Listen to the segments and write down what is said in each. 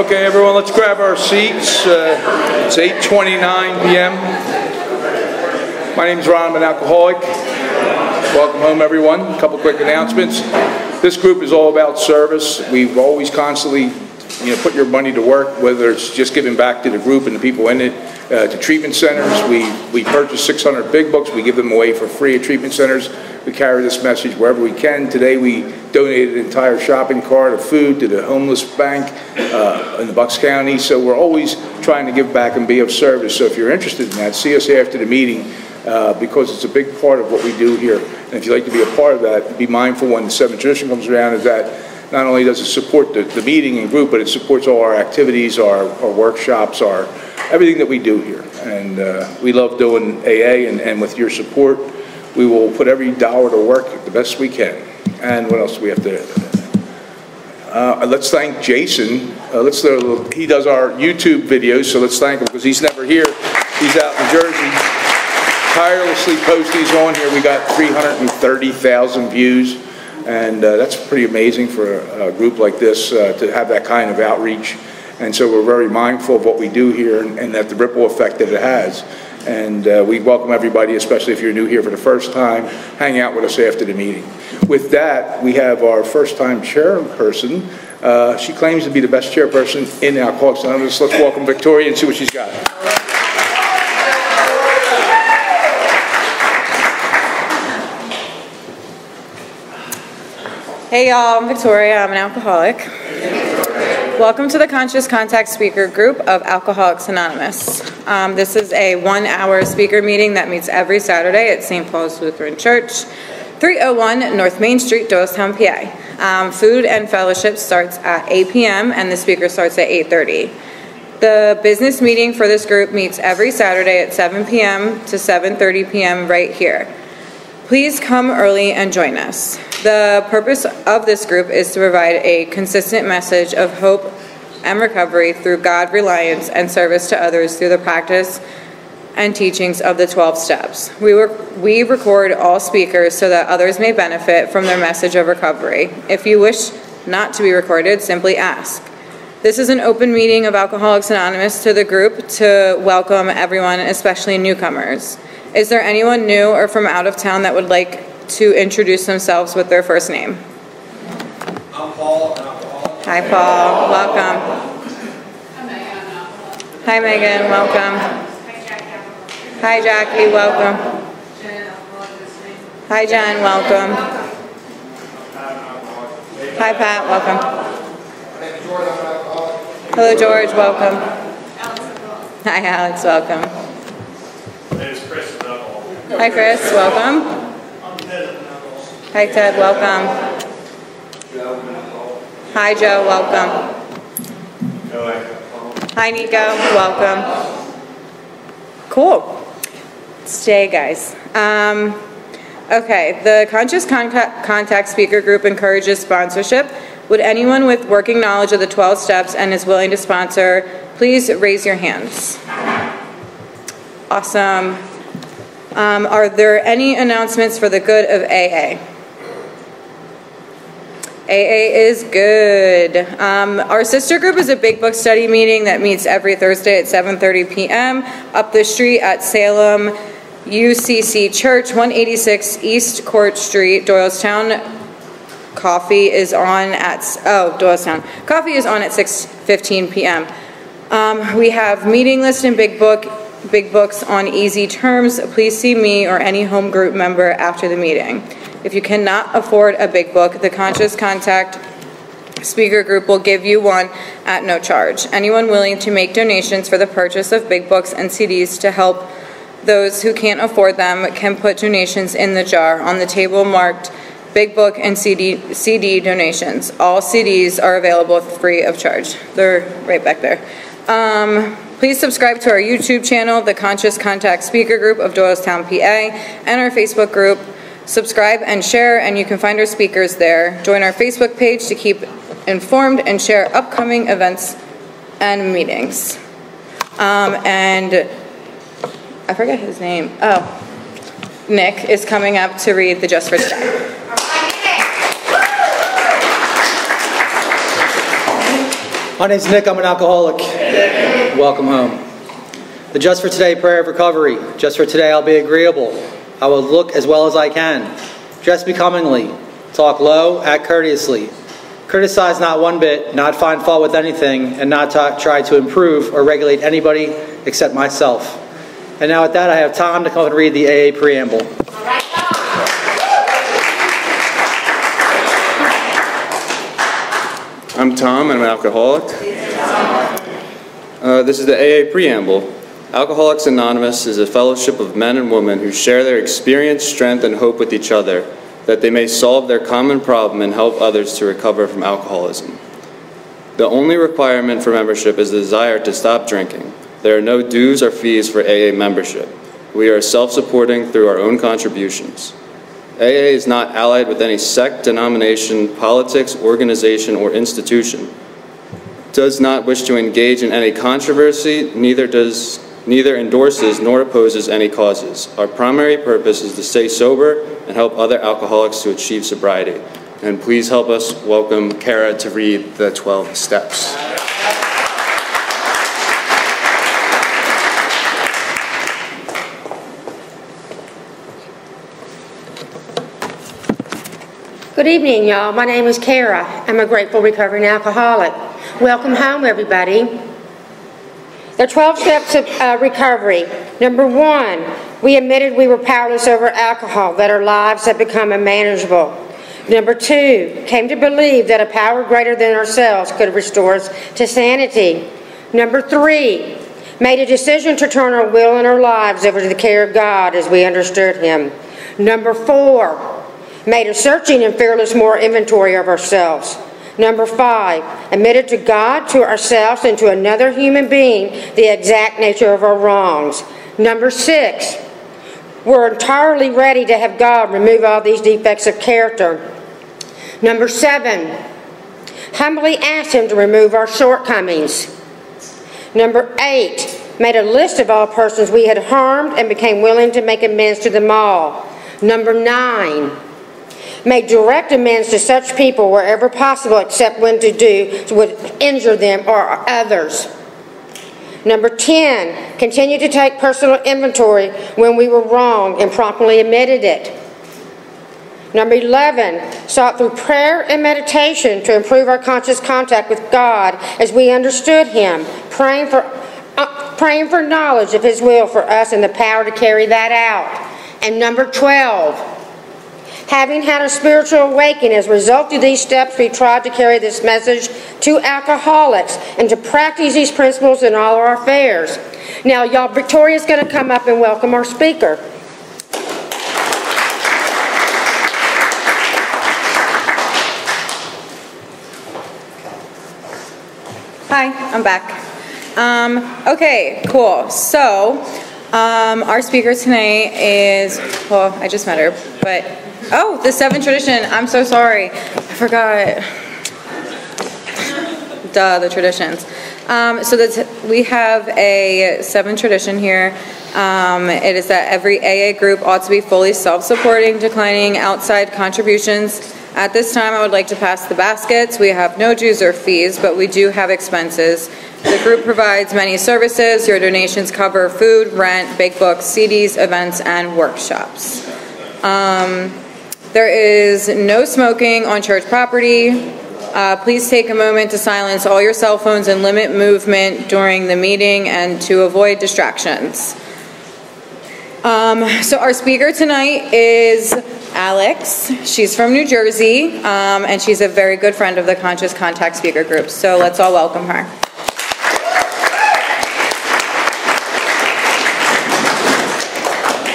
Okay, everyone, let's grab our seats. Uh, It's 8:29 PM. My name is Ron, I'm an alcoholic. Welcome home, everyone. A Couple quick announcements. This group is all about service. We've always constantly, you know, put your money to work, whether it's just giving back to the group and the people in it, uh, to treatment centers. We we purchase 600 big books, we give them away for free at treatment centers. We carry this message wherever we can. Today, we donated an entire shopping cart of food to the homeless bank uh, in the Bucks County. So we're always trying to give back and be of service. So if you're interested in that, see us after the meeting uh, because it's a big part of what we do here. And if you'd like to be a part of that, be mindful when the seventh tradition comes around is that not only does it support the, the meeting and group, but it supports all our activities, our, our workshops, our everything that we do here. And uh, we love doing AA, and, and with your support, we will put every dollar to work the best we can. And what else do we have to? Uh, let's thank Jason. Uh, let's uh, he does our YouTube videos, so let's thank him because he's never here. He's out in Jersey. Tirelessly post these on here. We got 330,000 views, and uh, that's pretty amazing for a, group like this uh, to have that kind of outreach. And so we're very mindful of what we do here and, and that the ripple effect that it has. And uh, we welcome everybody, especially if you're new here for the first time, hang out with us after the meeting. With that, we have our first-time chairperson. Uh, she claims to be the best chairperson in Alcoholics Anonymous. Let's welcome Victoria and see what she's got. Hey y'all, I'm Victoria. I'm an alcoholic. Welcome to the Conscious Contact Speaker Group of Alcoholics Anonymous. Um, this is a one hour speaker meeting that meets every Saturday at St. Paul's Lutheran Church, 301 North Main Street, Doylestown, PA. Um, food and fellowship starts at 8 p.m. and the speaker starts at 8.30. The business meeting for this group meets every Saturday at 7 p.m. to 7.30 p.m. right here. Please come early and join us. The purpose of this group is to provide a consistent message of hope and recovery through God reliance and service to others through the practice and teachings of the 12 steps. We, rec- we record all speakers so that others may benefit from their message of recovery. If you wish not to be recorded, simply ask. This is an open meeting of Alcoholics Anonymous to the group to welcome everyone, especially newcomers. Is there anyone new or from out of town that would like to introduce themselves with their first name? I'm Paul, I'm alcoholic. Hi, Paul. Welcome. Hi, Megan. Welcome. Hi, Jackie. Welcome. Hi, Jen. Welcome. Hi, Pat. Welcome. My name is George, I'm an alcoholic. Hello, George. Welcome. Hi, Alex. Welcome. My name is Chris from Alcohol. Hi, Chris. Welcome. Hi, Ted. Welcome. Hi, Joe. Welcome. Hi, Nico. Welcome. Cool. Stay, guys. Um, okay, the Conscious Contact, Contact Speaker Group encourages sponsorship. Would anyone with working knowledge of the 12 steps and is willing to sponsor, please raise your hands. Awesome. Um, are there any announcements for the good of AA? AA is good. Um, our sister group is a big book study meeting that meets every Thursday at 7:30 p.m. up the street at Salem UCC Church, 186 East Court Street, Doylestown. Coffee is on at oh Doylestown. Coffee is on at 6:15 p.m. Um, we have meeting list and big book big books on easy terms. Please see me or any home group member after the meeting. If you cannot afford a big book, the Conscious Contact Speaker Group will give you one at no charge. Anyone willing to make donations for the purchase of big books and CDs to help those who can't afford them can put donations in the jar on the table marked Big Book and CD, CD donations. All CDs are available free of charge. They're right back there. Um, please subscribe to our YouTube channel, the Conscious Contact Speaker Group of Doylestown, PA, and our Facebook group. Subscribe and share, and you can find our speakers there. Join our Facebook page to keep informed and share upcoming events and meetings. Um, and I forget his name. Oh, Nick is coming up to read the Just for Today. My name's Nick. I'm an alcoholic. Welcome home. The Just for Today prayer of recovery. Just for today, I'll be agreeable. I will look as well as I can. Dress becomingly. Talk low. Act courteously. Criticize not one bit. Not find fault with anything, and not try to improve or regulate anybody except myself. And now, with that, I have Tom to come and read the AA preamble. I'm Tom, and I'm an alcoholic. Uh, this is the AA Preamble. Alcoholics Anonymous is a fellowship of men and women who share their experience, strength, and hope with each other that they may solve their common problem and help others to recover from alcoholism. The only requirement for membership is the desire to stop drinking. There are no dues or fees for AA membership. We are self supporting through our own contributions. AA is not allied with any sect, denomination, politics, organization, or institution. Does not wish to engage in any controversy, neither does neither endorses nor opposes any causes. Our primary purpose is to stay sober and help other alcoholics to achieve sobriety. And please help us welcome Kara to read the 12 steps. Good evening, y'all. My name is Kara. I'm a grateful recovering alcoholic. Welcome home, everybody. Are 12 steps of uh, recovery. Number one, we admitted we were powerless over alcohol, that our lives had become unmanageable. Number two, came to believe that a power greater than ourselves could restore us to sanity. Number three, made a decision to turn our will and our lives over to the care of God as we understood Him. Number four, made a searching and fearless more inventory of ourselves. Number five, admitted to God, to ourselves, and to another human being the exact nature of our wrongs. Number six, we're entirely ready to have God remove all these defects of character. Number seven, humbly ask Him to remove our shortcomings. Number eight, made a list of all persons we had harmed and became willing to make amends to them all. Number nine, made direct amends to such people wherever possible, except when to do would injure them or others. Number 10, continued to take personal inventory when we were wrong and promptly admitted it. Number 11, sought through prayer and meditation to improve our conscious contact with God as we understood Him, praying for, uh, praying for knowledge of His will for us and the power to carry that out. And number 12, Having had a spiritual awakening as a result of these steps, we tried to carry this message to alcoholics and to practice these principles in all our affairs. Now, y'all, Victoria's going to come up and welcome our speaker. Hi, I'm back. Um, okay, cool. So, um, our speaker tonight is, well, I just met her, but, oh, the seventh tradition. I'm so sorry. I forgot. Duh, the traditions. Um, so that's, we have a seven tradition here. Um, it is that every AA group ought to be fully self-supporting, declining outside contributions. At this time, I would like to pass the baskets. We have no dues or fees, but we do have expenses. The group provides many services. Your donations cover food, rent, big books, CDs, events, and workshops. Um, there is no smoking on church property. Uh, please take a moment to silence all your cell phones and limit movement during the meeting and to avoid distractions. Um, so, our speaker tonight is Alex. She's from New Jersey, um, and she's a very good friend of the Conscious Contact Speaker Group. So, let's all welcome her.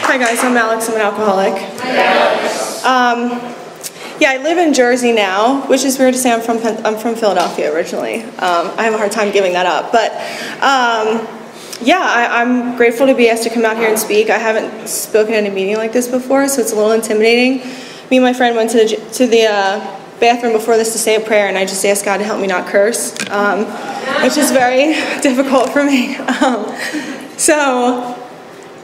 Hi guys, I'm Alex. I'm an alcoholic. Um, yeah, I live in Jersey now, which is weird to say. I'm from I'm from Philadelphia originally. Um, I have a hard time giving that up, but um, yeah, I, I'm grateful to be asked to come out here and speak. I haven't spoken at a meeting like this before, so it's a little intimidating. Me and my friend went to the to the uh, bathroom before this to say a prayer, and I just asked God to help me not curse, um, which is very difficult for me. Um, so.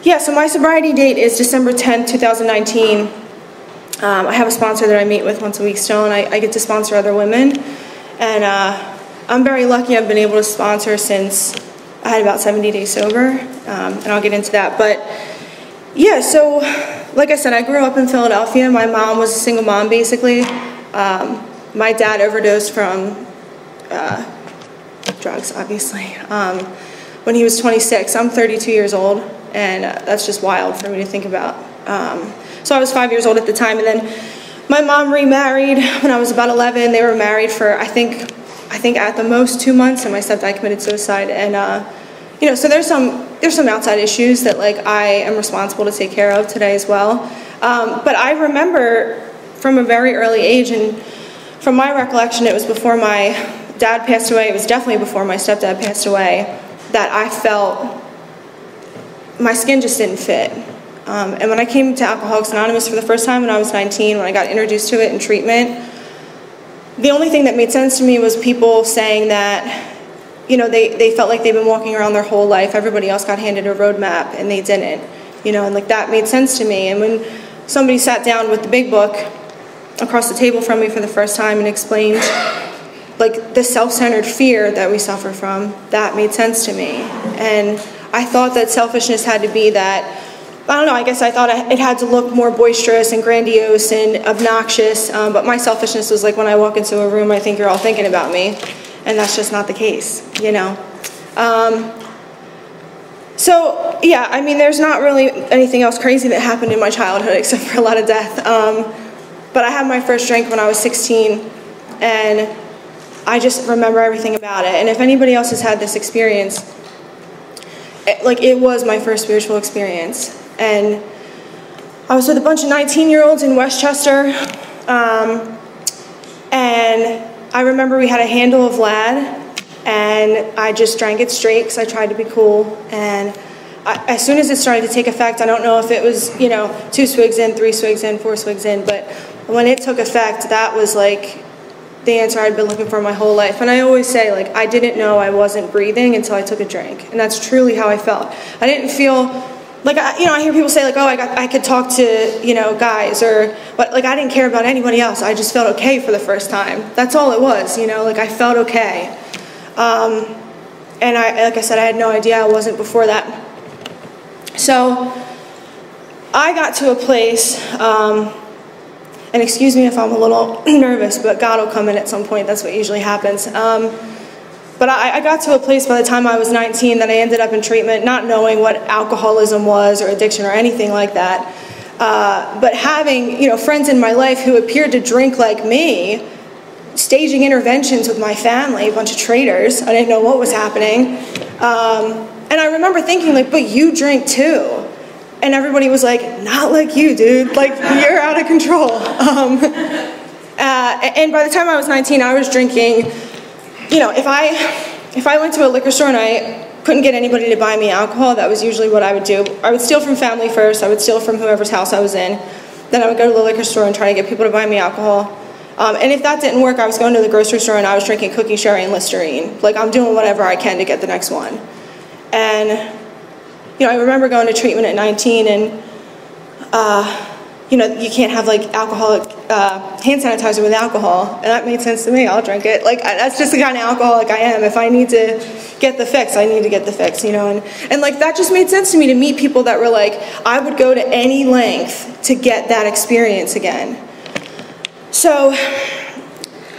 Yeah, so my sobriety date is December 10th, 2019. Um, I have a sponsor that I meet with once a week and I, I get to sponsor other women. And uh, I'm very lucky I've been able to sponsor since I had about 70 days sober, um, and I'll get into that. But yeah, so like I said, I grew up in Philadelphia. My mom was a single mom, basically. Um, my dad overdosed from uh, drugs, obviously, um, when he was 26. I'm 32 years old, and uh, that's just wild for me to think about. Um, so I was five years old at the time, and then my mom remarried when I was about 11. They were married for, I think, I think at the most two months, and my stepdad committed suicide. And uh, you know, so there's some there's some outside issues that like I am responsible to take care of today as well. Um, but I remember from a very early age, and from my recollection, it was before my dad passed away. It was definitely before my stepdad passed away that I felt my skin just didn't fit. Um, and when I came to Alcoholics Anonymous for the first time when I was 19, when I got introduced to it in treatment, the only thing that made sense to me was people saying that, you know, they, they felt like they've been walking around their whole life. Everybody else got handed a roadmap and they didn't. You know, and like that made sense to me. And when somebody sat down with the big book across the table from me for the first time and explained like the self-centered fear that we suffer from, that made sense to me. And I thought that selfishness had to be that I don't know, I guess I thought it had to look more boisterous and grandiose and obnoxious, um, but my selfishness was like when I walk into a room, I think you're all thinking about me, and that's just not the case, you know? Um, so, yeah, I mean, there's not really anything else crazy that happened in my childhood except for a lot of death. Um, but I had my first drink when I was 16, and I just remember everything about it. And if anybody else has had this experience, it, like it was my first spiritual experience and I was with a bunch of 19 year olds in West Chester. Um, and I remember we had a handle of Lad, and I just drank it straight because I tried to be cool. And I, as soon as it started to take effect, I don't know if it was, you know, two swigs in, three swigs in, four swigs in, but when it took effect, that was like the answer I'd been looking for my whole life. And I always say, like, I didn't know I wasn't breathing until I took a drink. And that's truly how I felt. I didn't feel like I, you know, I hear people say like, oh, I got, I could talk to you know guys, or but like I didn't care about anybody else. I just felt okay for the first time. That's all it was, you know. Like I felt okay, um, and I, like I said, I had no idea I wasn't before that. So I got to a place, um, and excuse me if I'm a little nervous, but God will come in at some point. That's what usually happens. Um, but I, I, got to a place by the time I was 19 that I ended up in treatment, not knowing what alcoholism was or addiction or anything like that. Uh, but having you know friends in my life who appeared to drink like me, staging interventions with my family, a bunch of traitors. I didn't know what was happening, um, and I remember thinking like, "But you drink too," and everybody was like, "Not like you, dude. Like you're out of control." Um, uh, and by the time I was 19, I was drinking you know, if I, if I went to a liquor store and I couldn't get anybody to buy me alcohol, that was usually what I would do. I would steal from family first, I would steal from whoever's house I was in. Then I would go to the liquor store and try to get people to buy me alcohol. Um, and if that didn't work, I was going to the grocery store and I was drinking cooking sherry and Listerine. Like I'm doing whatever I can to get the next one. And, you know, I remember going to treatment at 19 and, uh, you know, you can't have like alcoholic uh, hand sanitizer with alcohol, and that made sense to me. I'll drink it. Like that's just the kind of alcoholic I am. If I need to get the fix, I need to get the fix. You know, and and like that just made sense to me to meet people that were like, I would go to any length to get that experience again. So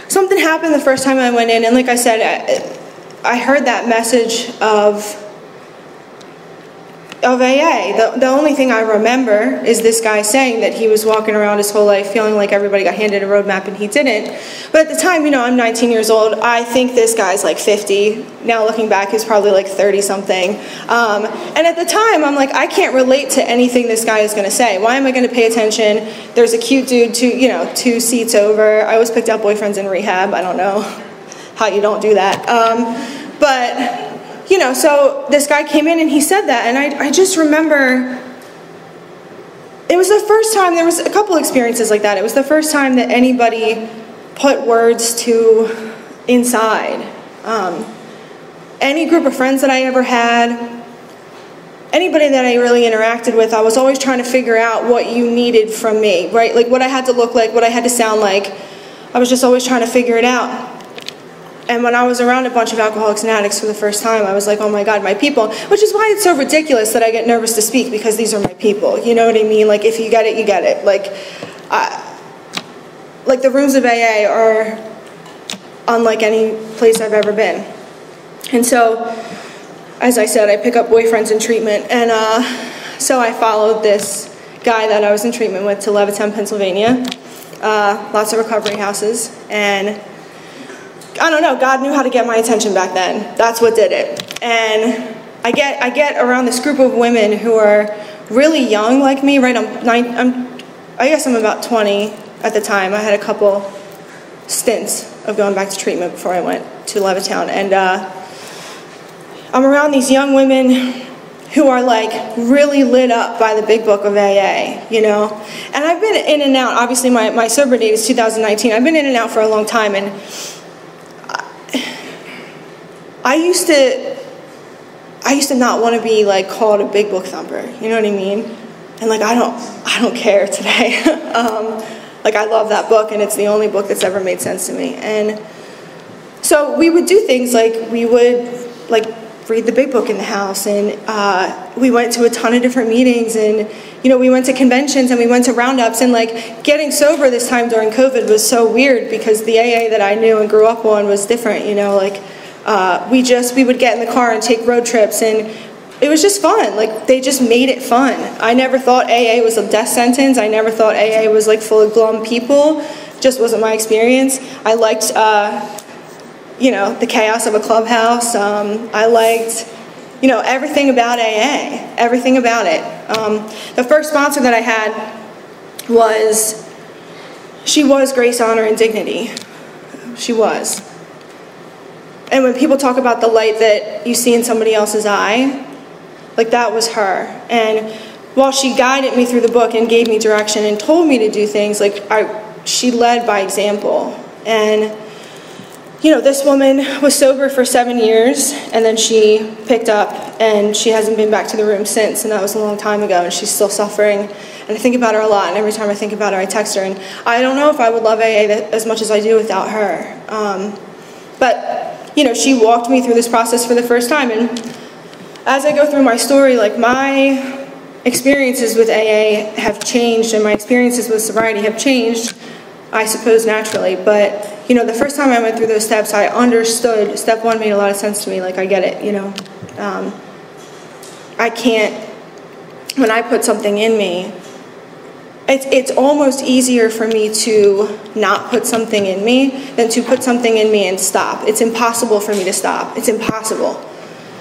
something happened the first time I went in, and like I said, I, I heard that message of of AA. The, the only thing I remember is this guy saying that he was walking around his whole life feeling like everybody got handed a roadmap and he didn't. But at the time, you know, I'm 19 years old. I think this guy's like 50. Now looking back, he's probably like 30 something. Um, and at the time, I'm like, I can't relate to anything this guy is going to say. Why am I going to pay attention? There's a cute dude, two, you know, two seats over. I always picked out boyfriends in rehab. I don't know how you don't do that. Um, but you know, so this guy came in and he said that, and I, I just remember it was the first time, there was a couple experiences like that. It was the first time that anybody put words to inside. Um, any group of friends that I ever had, anybody that I really interacted with, I was always trying to figure out what you needed from me, right? Like what I had to look like, what I had to sound like. I was just always trying to figure it out. And when I was around a bunch of alcoholics and addicts for the first time, I was like, oh my God, my people. Which is why it's so ridiculous that I get nervous to speak because these are my people. You know what I mean? Like, if you get it, you get it. Like, I, like the rooms of AA are unlike any place I've ever been. And so, as I said, I pick up boyfriends in treatment. And uh, so I followed this guy that I was in treatment with to Levittown, Pennsylvania. Uh, lots of recovery houses. And I don't know, God knew how to get my attention back then. That's what did it. And I get, I get around this group of women who are really young like me, right? I'm, nine, I'm, I guess I'm about 20 at the time. I had a couple stints of going back to treatment before I went to Levittown. And uh, I'm around these young women who are like really lit up by the big book of AA, you know? And I've been in and out, obviously my, my sober date is 2019. I've been in and out for a long time and I used to, I used to not want to be like called a big book thumper. You know what I mean? And like I don't, I don't care today. um, like I love that book, and it's the only book that's ever made sense to me. And so we would do things like we would like read the big book in the house, and uh, we went to a ton of different meetings, and you know we went to conventions and we went to roundups, and like getting sober this time during COVID was so weird because the AA that I knew and grew up on was different. You know, like uh, we just we would get in the car and take road trips and it was just fun. Like they just made it fun. I never thought aa was a death sentence. I never thought aa was like full of glum people. Just wasn't my experience. I liked uh, you know the chaos of a clubhouse. Um, i liked you know everything about aa everything about it. Um, the first sponsor that i had was she was grace honor and dignity. She was and when people talk about the light that you see in somebody else's eye, like that was her. And while she guided me through the book and gave me direction and told me to do things, like I, she led by example. And you know, this woman was sober for seven years, and then she picked up, and she hasn't been back to the room since, and that was a long time ago, and she's still suffering. And I think about her a lot, and every time I think about her, I text her, and I don't know if I would love AA as much as I do without her. Um, but you know, she walked me through this process for the first time. And as I go through my story, like my experiences with AA have changed and my experiences with sobriety have changed, I suppose naturally. But, you know, the first time I went through those steps, I understood. Step one made a lot of sense to me. Like, I get it, you know. Um, I can't, when I put something in me, it's, it's almost easier for me to not put something in me than to put something in me and stop. It's impossible for me to stop. It's impossible.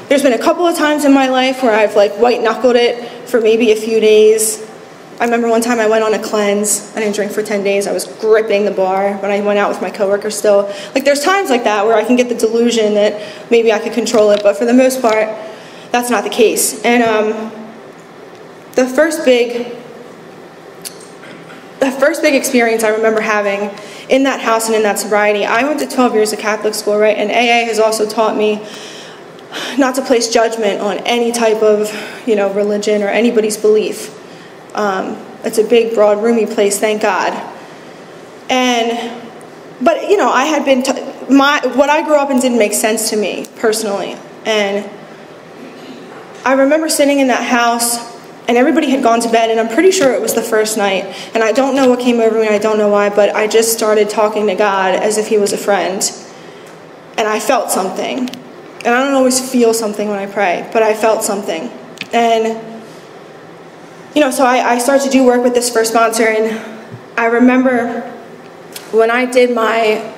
There's been a couple of times in my life where I've like white knuckled it for maybe a few days. I remember one time I went on a cleanse. I didn't drink for 10 days. I was gripping the bar when I went out with my coworkers still. Like there's times like that where I can get the delusion that maybe I could control it, but for the most part, that's not the case. And um, the first big the first big experience I remember having in that house and in that sobriety, I went to 12 years of Catholic school, right? And AA has also taught me not to place judgment on any type of, you know, religion or anybody's belief. Um, it's a big, broad, roomy place, thank God. And, but you know, I had been, my what I grew up in didn't make sense to me personally, and I remember sitting in that house and everybody had gone to bed and i'm pretty sure it was the first night. And i don't know what came over me i don't know why but i just started talking to god as if he was a friend. And i felt something. And i don't always feel something when i pray but i felt something. And you know so i, I started to do work with this first sponsor and i remember when i did my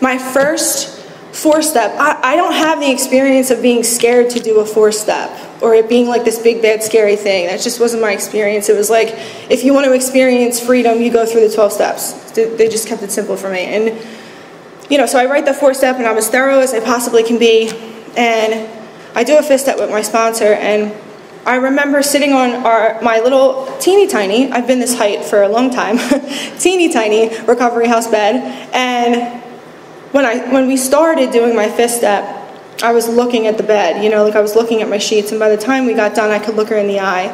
my first four step. I, I don't have the experience of being scared to do a four step or it being like this big bad scary thing. That just wasn't my experience. It was like if you want to experience freedom you go through the 12 steps. They just kept it simple for me. And you know so i write the four step and i'm as thorough as i possibly can be. And i do a fifth step with my sponsor. And I remember sitting on our, my little teeny tiny, I've been this height for a long time, teeny tiny recovery house bed, and when, I, when we started doing my fifth step, I was looking at the bed, you know, like I was looking at my sheets, and by the time we got done, I could look her in the eye.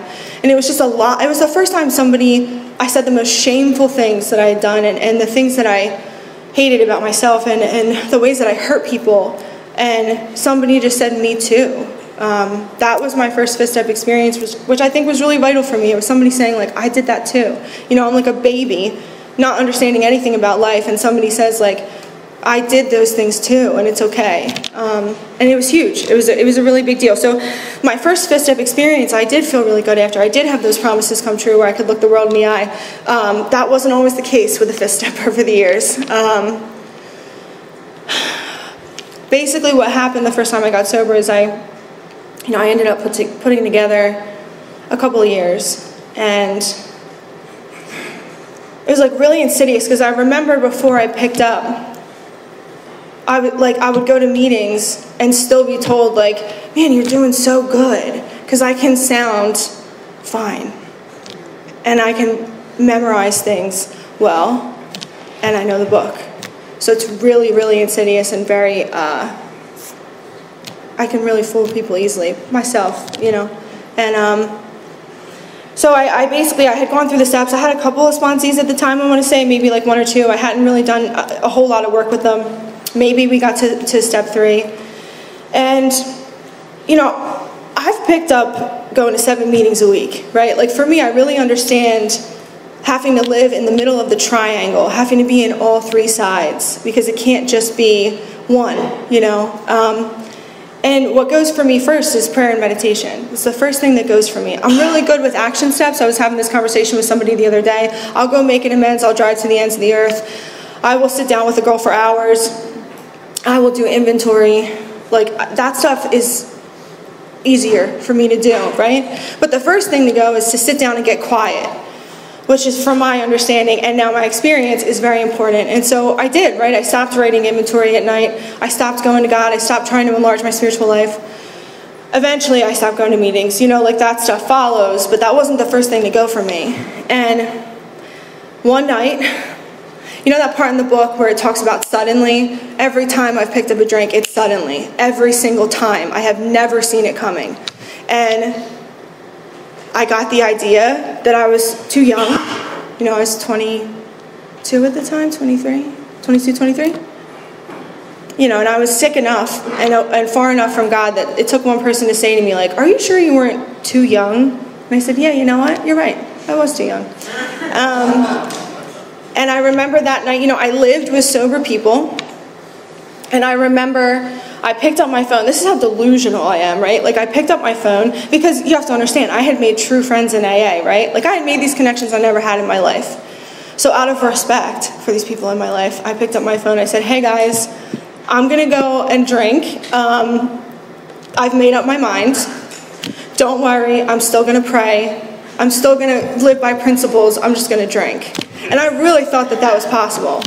And it was just a lot. It was the first time somebody, I said the most shameful things that I had done, and, and the things that I, hated about myself and, and the ways that I hurt people. And somebody just said, Me too. Um, that was my first fifth step experience, which, which I think was really vital for me. It was somebody saying, like, I did that too. You know, I'm like a baby, not understanding anything about life, and somebody says, like, I did those things too, and it's okay. Um, and it was huge. It was a, it was a really big deal. So, my first fifth step experience, I did feel really good after. I did have those promises come true where I could look the world in the eye. Um, that wasn't always the case with the fifth step over the years. Um, basically, what happened the first time I got sober is I, you know, I ended up put putting together a couple of years, and it was like really insidious because I remember before I picked up I would like I would go to meetings and still be told like, "Man, you're doing so good," because I can sound fine, and I can memorize things well, and I know the book. So it's really, really insidious and very. Uh, I can really fool people easily myself, you know, and um, so I, I, basically I had gone through the steps. I had a couple of sponsees at the time. I want to say maybe like one or two. I hadn't really done a, a whole lot of work with them maybe we got to, to step three. And, you know, I've picked up going to seven meetings a week, right? Like for me, I really understand having to live in the middle of the triangle, having to be in all three sides, because it can't just be one, you know? Um, and what goes for me first is prayer and meditation. It's the first thing that goes for me. I'm really good with action steps. I was having this conversation with somebody the other day. I'll go make an amends, I'll drive to the ends of the earth. I will sit down with a girl for hours. I will do inventory. Like that stuff is easier for me to do, right? But the first thing to go is to sit down and get quiet, which is from my understanding and now my experience is very important. And so I did, right? I stopped writing inventory at night. I stopped going to God. I stopped trying to enlarge my spiritual life. Eventually, I stopped going to meetings. You know, like that stuff follows, but that wasn't the first thing to go for me. And one night, you know that part in the book where it talks about suddenly? Every time I've picked up a drink, it's suddenly. Every single time. I have never seen it coming. And I got the idea that I was too young. You know, I was 22 at the time, 23, 22, 23. You know, and I was sick enough and, and far enough from God that it took one person to say to me, like, are you sure you weren't too young? And I said, yeah, you know what? You're right. I was too young. Um, and I remember that night, you know, I lived with sober people. And I remember I picked up my phone. This is how delusional I am, right? Like I picked up my phone because you have to understand, I had made true friends in AA, right? Like I had made these connections I never had in my life. So out of respect for these people in my life, I picked up my phone. I said, "Hey guys, I'm gonna go and drink. Um, I've made up my mind. Don't worry, I'm still gonna pray. I'm still gonna live by principles. I'm just gonna drink." And I really thought that that was possible.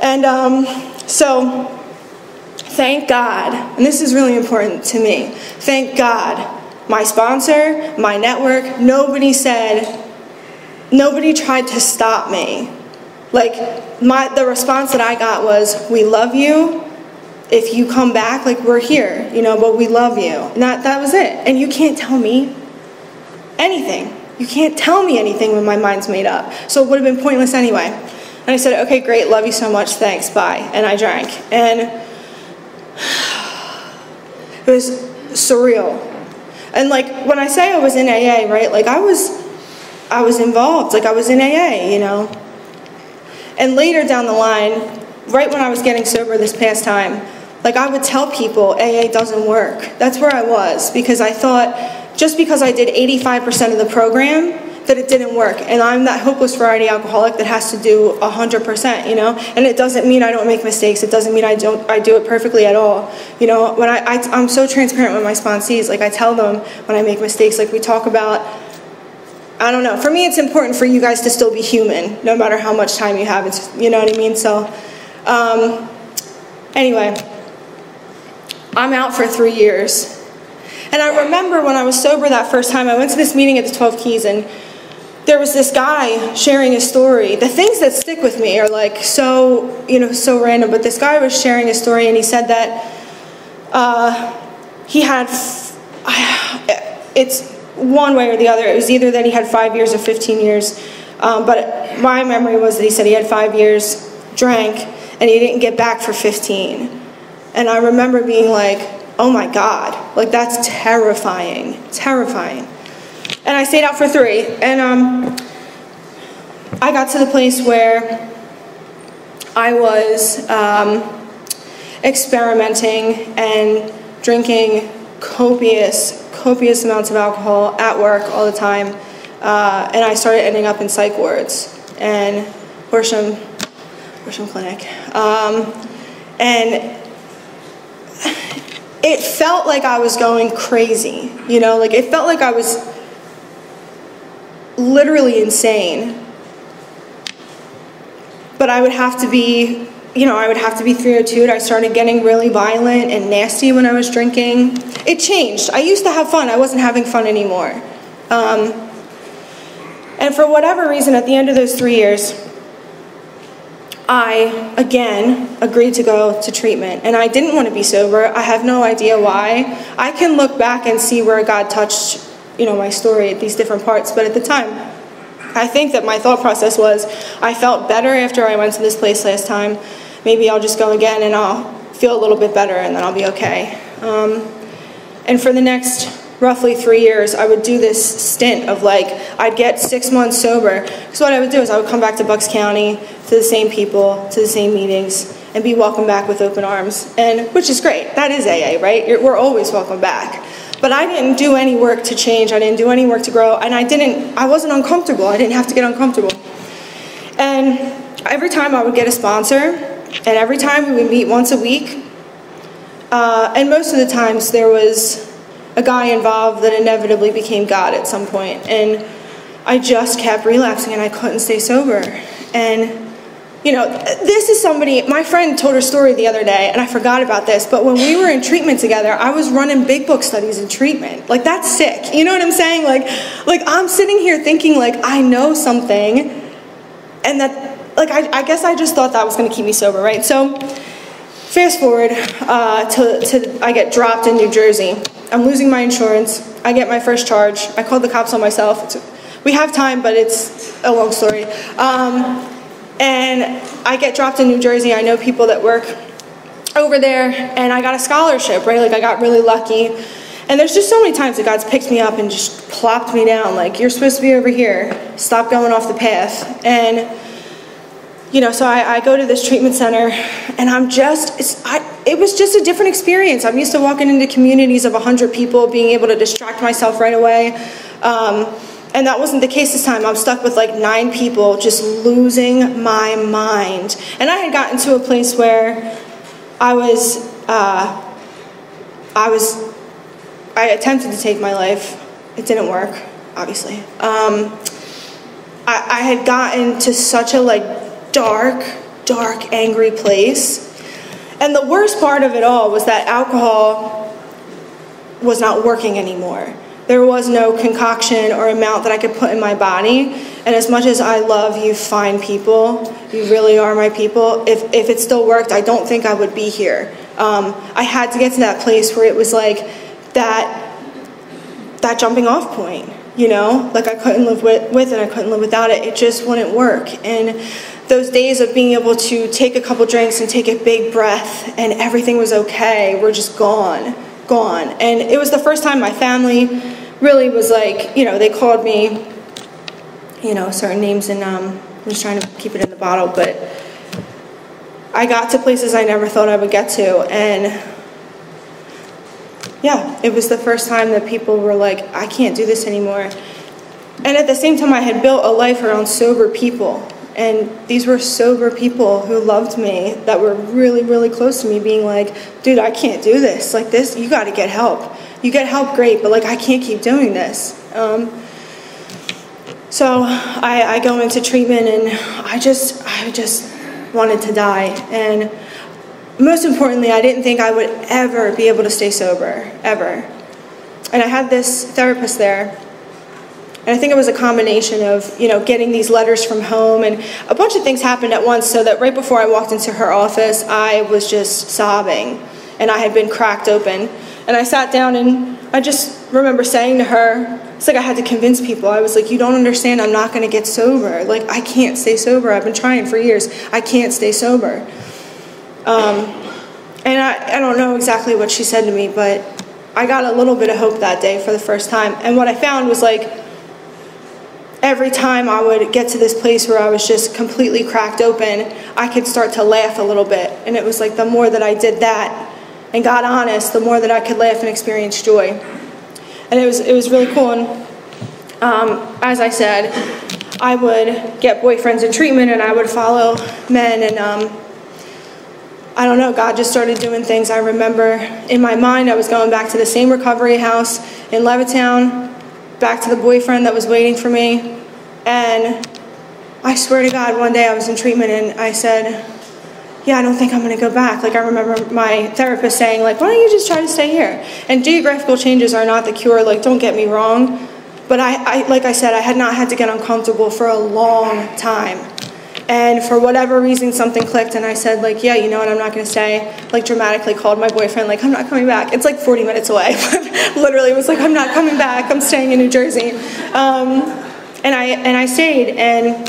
And um, so, thank God, and this is really important to me, thank God, my sponsor, my network, nobody said, nobody tried to stop me. Like, my, the response that I got was, we love you. If you come back, like, we're here, you know, but we love you. And that, that was it. And you can't tell me anything. You can't tell me anything when my mind's made up. So it would have been pointless anyway. And I said, okay, great, love you so much, thanks, bye. And I drank. And it was surreal. And like when I say I was in AA, right, like I was I was involved, like I was in AA, you know. And later down the line, right when I was getting sober this past time, like I would tell people AA doesn't work. That's where I was because I thought just because I did 85% of the program that it didn't work. And I'm that hopeless variety alcoholic that has to do 100%, you know? And it doesn't mean I don't make mistakes. It doesn't mean I don't I do it perfectly at all. You know, when I, I I'm so transparent with my sponsees, like I tell them when I make mistakes, like we talk about I don't know. For me, it's important for you guys to still be human, no matter how much time you have. It's, you know what I mean? So, um, anyway, I'm out for three years. And I remember when I was sober that first time, I went to this meeting at the 12 Keys, and there was this guy sharing his story. The things that stick with me are like so, you know, so random. But this guy was sharing his story, and he said that uh, he had, it's one way or the other. It was either that he had five years or 15 years. Um, but my memory was that he said he had five years, drank, and he didn't get back for 15. And I remember being like, oh my God, like that's terrifying, terrifying. And I stayed out for three, and um, I got to the place where I was um, experimenting and drinking copious, copious amounts of alcohol at work all the time. Uh, and I started ending up in psych wards and Horsham, Horsham Clinic. Um, and it felt like I was going crazy, you know, like it felt like I was literally insane. But I would have to be, you know, I would have to be 302. I started getting really violent and nasty when I was drinking. It changed. I used to have fun. I wasn't having fun anymore. Um, and for whatever reason, at the end of those three years, I, again, agreed to go to treatment. And I didn't want to be sober. I have no idea why. I can look back and see where God touched, you know, my story at these different parts. But at the time, I think that my thought process was I felt better after I went to this place last time. Maybe I'll just go again and I'll feel a little bit better and then I'll be okay. Um, and for the next roughly three years, I would do this stint of like, I'd get six months sober. Because what I would do is I would come back to Bucks County to the same people, to the same meetings, and be welcomed back with open arms. And which is great. That is AA, right? You're, we're always welcome back. But I didn't do any work to change. I didn't do any work to grow. And I didn't, I wasn't uncomfortable. I didn't have to get uncomfortable. And every time I would get a sponsor, and every time we would meet once a week, uh, and most of the times there was a guy involved that inevitably became God at some point. And I just kept relapsing and I couldn't stay sober. And you know, this is somebody, my friend told her story the other day, and I forgot about this, but when we were in treatment together, I was running big book studies in treatment. Like, that's sick. You know what I'm saying? Like, like I'm sitting here thinking, like, I know something, and that, like, I, I guess I just thought that was going to keep me sober, right? So, fast forward uh, to, to, I get dropped in New Jersey. I'm losing my insurance. I get my first charge. I called the cops on myself. It's, we have time, but it's a long story. Um, and I get dropped in New Jersey. I know people that work over there, and I got a scholarship, right? Like I got really lucky. And there's just so many times that God's picked me up and just plopped me down, like, you're supposed to be over here. Stop going off the path. And, you know, so I, I go to this treatment center, and I'm just, I, it was just a different experience. I'm used to walking into communities of 100 people, being able to distract myself right away. Um, and that wasn't the case this time. I'm stuck with like nine people, just losing my mind. And I had gotten to a place where I was, uh, I was, I attempted to take my life. It didn't work, obviously. Um, I, I had gotten to such a like dark, dark, angry place. And the worst part of it all was that alcohol was not working anymore. There was no concoction or amount that I could put in my body. And as much as I love you fine people, you really are my people, if, if it still worked, I don't think I would be here. Um, I had to get to that place where it was like that, that jumping off point, you know? Like I couldn't live with, with and I couldn't live without it. It just wouldn't work. And those days of being able to take a couple drinks and take a big breath and everything was okay were just gone gone. And it was the first time my family really was like, you know, they called me, you know, certain names, and um, I'm just trying to keep it in the bottle, but I got to places I never thought I would get to, and yeah, it was the first time that people were like, I can't do this anymore. And at the same time, I had built a life around sober people. And these were sober people who loved me, that were really, really close to me, being like, dude, I can't do this. Like this, you got to get help. You get help, great, but like I can't keep doing this. Um, so I, I go into treatment and I just, I just wanted to die. And most importantly, I didn't think I would ever be able to stay sober, ever. And I had this therapist there and I think it was a combination of, you know, getting these letters from home and a bunch of things happened at once so that right before I walked into her office, I was just sobbing and I had been cracked open. And I sat down and I just remember saying to her, it's like I had to convince people. I was like, you don't understand, I'm not going to get sober. Like, I can't stay sober. I've been trying for years. I can't stay sober. Um, and I, I don't know exactly what she said to me, but I got a little bit of hope that day for the first time. And what I found was like, every time I would get to this place where I was just completely cracked open, I could start to laugh a little bit. And it was like the more that I did that and got honest, the more that I could laugh and experience joy. And it was, it was really cool. And um, as I said, I would get boyfriends in treatment and I would follow men and um, I don't know, God just started doing things. I remember in my mind, I was going back to the same recovery house in Levittown, back to the boyfriend that was waiting for me. And I swear to God, one day I was in treatment and I said, yeah, I don't think I'm going to go back. Like I remember my therapist saying, like, why don't you just try to stay here? And geographical changes are not the cure. Like, don't get me wrong, but I, I like I said, I had not had to get uncomfortable for a long time. And for whatever reason, something clicked, and I said, like, yeah, you know what, I'm not gonna stay. Like, dramatically called my boyfriend, like, I'm not coming back. It's like 40 minutes away. Literally, it was like, I'm not coming back. I'm staying in New Jersey. Um, and I and I stayed, and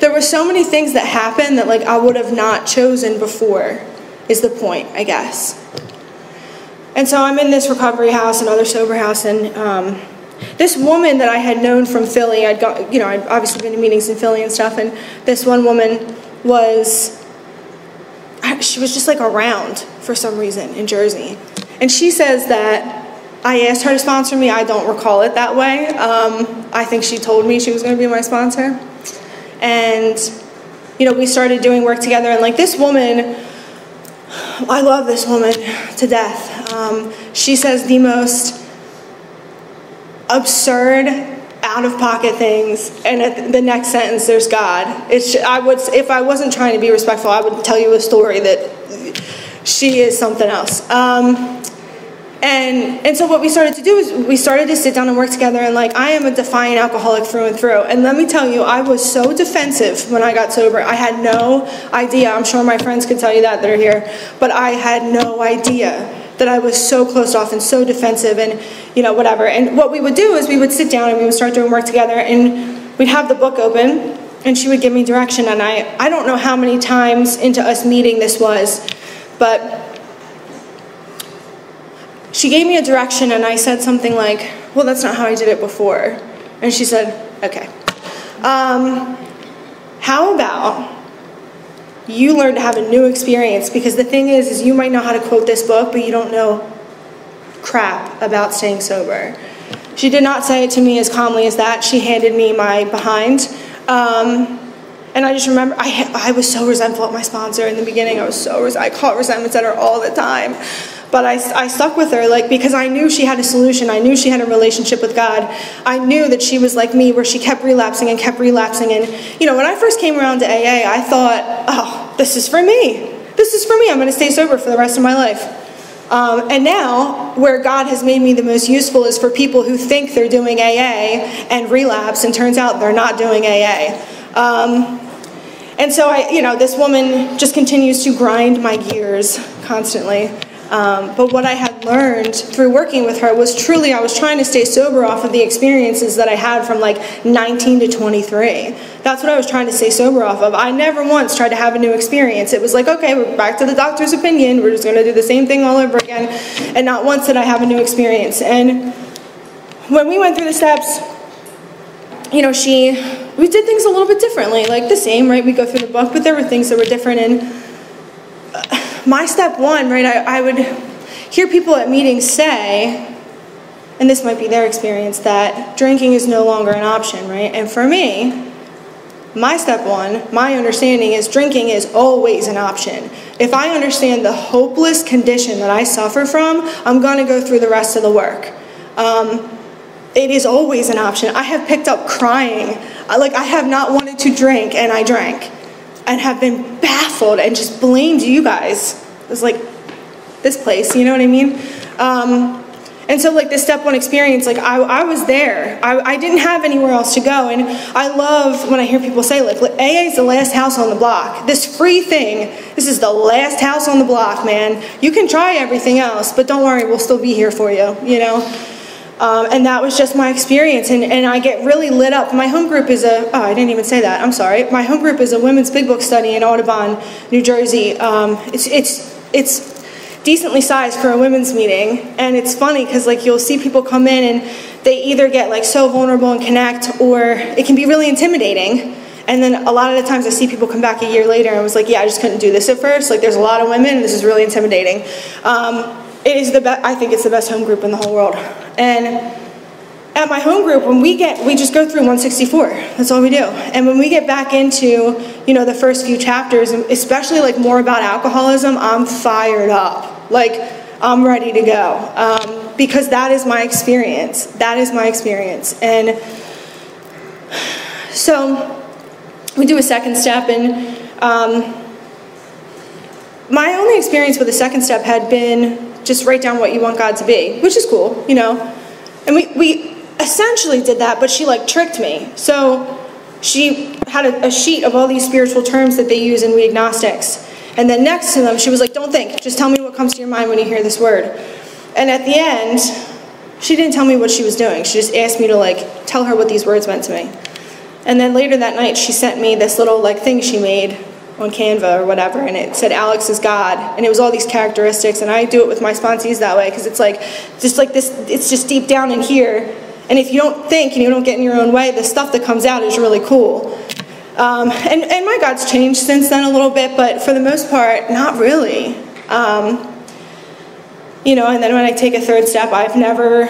there were so many things that happened that like I would have not chosen before. Is the point, I guess. And so I'm in this recovery house, another sober house, and um, this woman that I had known from Philly, I'd got, you know, I'd obviously been to meetings in Philly and stuff, and this one woman was, she was just like around for some reason in Jersey. And she says that I asked her to sponsor me. I don't recall it that way. Um, I think she told me she was going to be my sponsor. And, you know, we started doing work together, and like this woman, I love this woman to death. Um, she says the most absurd, out of pocket things, and at the next sentence, there's God. It's, I would, if I wasn't trying to be respectful, I would tell you a story that she is something else. Um, and, and so what we started to do is we started to sit down and work together and like I am a defiant alcoholic through and through. And let me tell you, I was so defensive when I got sober. I had no idea. I'm sure my friends could tell you that that are here, but I had no idea that I was so closed off and so defensive and you know whatever. And what we would do is we would sit down and we would start doing work together and we'd have the book open and she would give me direction and I I don't know how many times into us meeting this was, but she gave me a direction and I said something like, well, that's not how I did it before. And she said, okay. Um, how about you learn to have a new experience? Because the thing is, is you might know how to quote this book, but you don't know crap about staying sober. She did not say it to me as calmly as that. She handed me my behind. Um, and I just remember, I, I was so resentful at my sponsor in the beginning. I was so, I caught resentments at her all the time. But I, I stuck with her, like, because I knew she had a solution. I knew she had a relationship with God. I knew that she was like me, where she kept relapsing and kept relapsing. And, you know, when I first came around to AA, I thought, oh, this is for me. This is for me. I'm going to stay sober for the rest of my life. Um, and now, where God has made me the most useful is for people who think they're doing AA and relapse, and turns out they're not doing AA. Um, and so I, you know, this woman just continues to grind my gears constantly. Um, but what I had learned through working with her was truly I was trying to stay sober off of the experiences that I had from like 19 to 23. That's what I was trying to stay sober off of. I never once tried to have a new experience. It was like, okay, we're back to the doctor's opinion. We're just going to do the same thing all over again. And not once did I have a new experience. And when we went through the steps, you know, she, we did things a little bit differently, like the same, right? We go through the book, but there were things that were different. And my step one, right, I, I would hear people at meetings say, and this might be their experience, that drinking is no longer an option, right? And for me, my step one, my understanding is drinking is always an option. If I understand the hopeless condition that I suffer from, I'm going to go through the rest of the work. Um, it is always an option. I have picked up crying. I, Like, I have not wanted to drink, and I drank and have been baffled and just blamed you guys. It was like, this place, you know what I mean? Um, and so, like, this step one experience, like, I, I was there. I, I didn't have anywhere else to go. And I love when I hear people say, like, AA is the last house on the block. This free thing, this is the last house on the block, man. You can try everything else, but don't worry, we'll still be here for you, you know? Um, and that was just my experience. And, and I get really lit up. My home group is a, oh, I didn't even say that. I'm sorry. My home group is a women's big book study in Audubon, New Jersey. Um, it's, it's, it's decently sized for a women's meeting. And it's funny because like you'll see people come in and they either get like so vulnerable and connect or it can be really intimidating. And then a lot of the times I see people come back a year later and was like, yeah, I just couldn't do this at first. Like there's a lot of women and this is really intimidating. Um, it is the best, I think it's the best home group in the whole world. And at my home group, when we get, we just go through 164. That's all we do. And when we get back into, you know, the first few chapters, especially like more about alcoholism, I'm fired up. Like, I'm ready to go. Um, because that is my experience. That is my experience. And so we do a second step, and um, my only experience with the second step had been just write down what you want God to be, which is cool, you know. And we, we essentially did that, but she like tricked me. So she had a, a sheet of all these spiritual terms that they use in We Agnostics. And then next to them, she was like, Don't think, just tell me what comes to your mind when you hear this word. And at the end, she didn't tell me what she was doing. She just asked me to like tell her what these words meant to me. And then later that night, she sent me this little like thing she made on Canva or whatever, and it said Alex is God, and it was all these characteristics, and I do it with my sponsees that way because it's like, just like this, it's just deep down in here, and if you don't think and you don't get in your own way, the stuff that comes out is really cool. Um, and, and my God's changed since then a little bit, but for the most part, not really. Um, you know, and then when I take a third step, I've never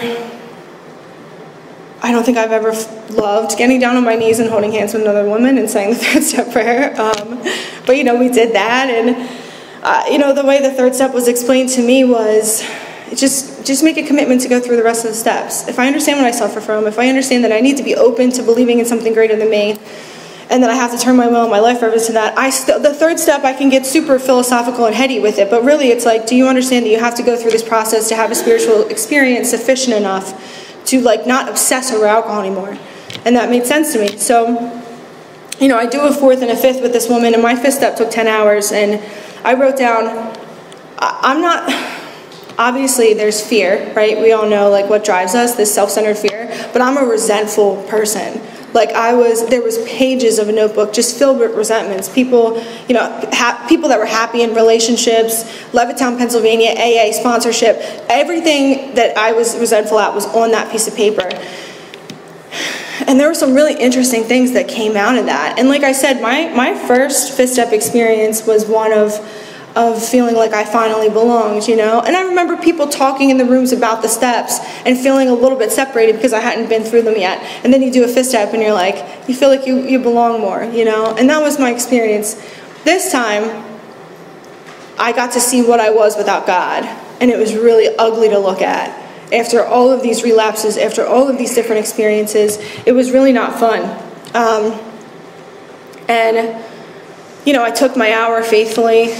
I don't think I've ever loved getting down on my knees and holding hands with another woman and saying the third step prayer. Um, but you know, we did that, and uh, you know, the way the third step was explained to me was just just make a commitment to go through the rest of the steps. If I understand what I suffer from, if I understand that I need to be open to believing in something greater than me, and that I have to turn my will and my life over to that. I st- the third step, I can get super philosophical and heady with it, but really, it's like, do you understand that you have to go through this process to have a spiritual experience sufficient enough to like not obsess over alcohol anymore. And that made sense to me. So, you know, I do a fourth and a fifth with this woman, and my fifth step took 10 hours. And I wrote down, I'm not, obviously there's fear, right? We all know like what drives us, this self-centered fear, but I'm a resentful person. Like I was, there was pages of a notebook just filled with resentments. People, you know, ha- people that were happy in relationships, Levittown, Pennsylvania, AA sponsorship, everything that I was resentful at was on that piece of paper. And there were some really interesting things that came out of that. And like I said, my, my first fifth step experience was one of of feeling like I finally belonged, you know? And I remember people talking in the rooms about the steps and feeling a little bit separated because I hadn't been through them yet. And then you do a fifth step and you're like, you feel like you, you belong more, you know? And that was my experience. This time, I got to see what I was without God. And it was really ugly to look at. After all of these relapses, after all of these different experiences, it was really not fun. Um, and, you know, I took my hour faithfully.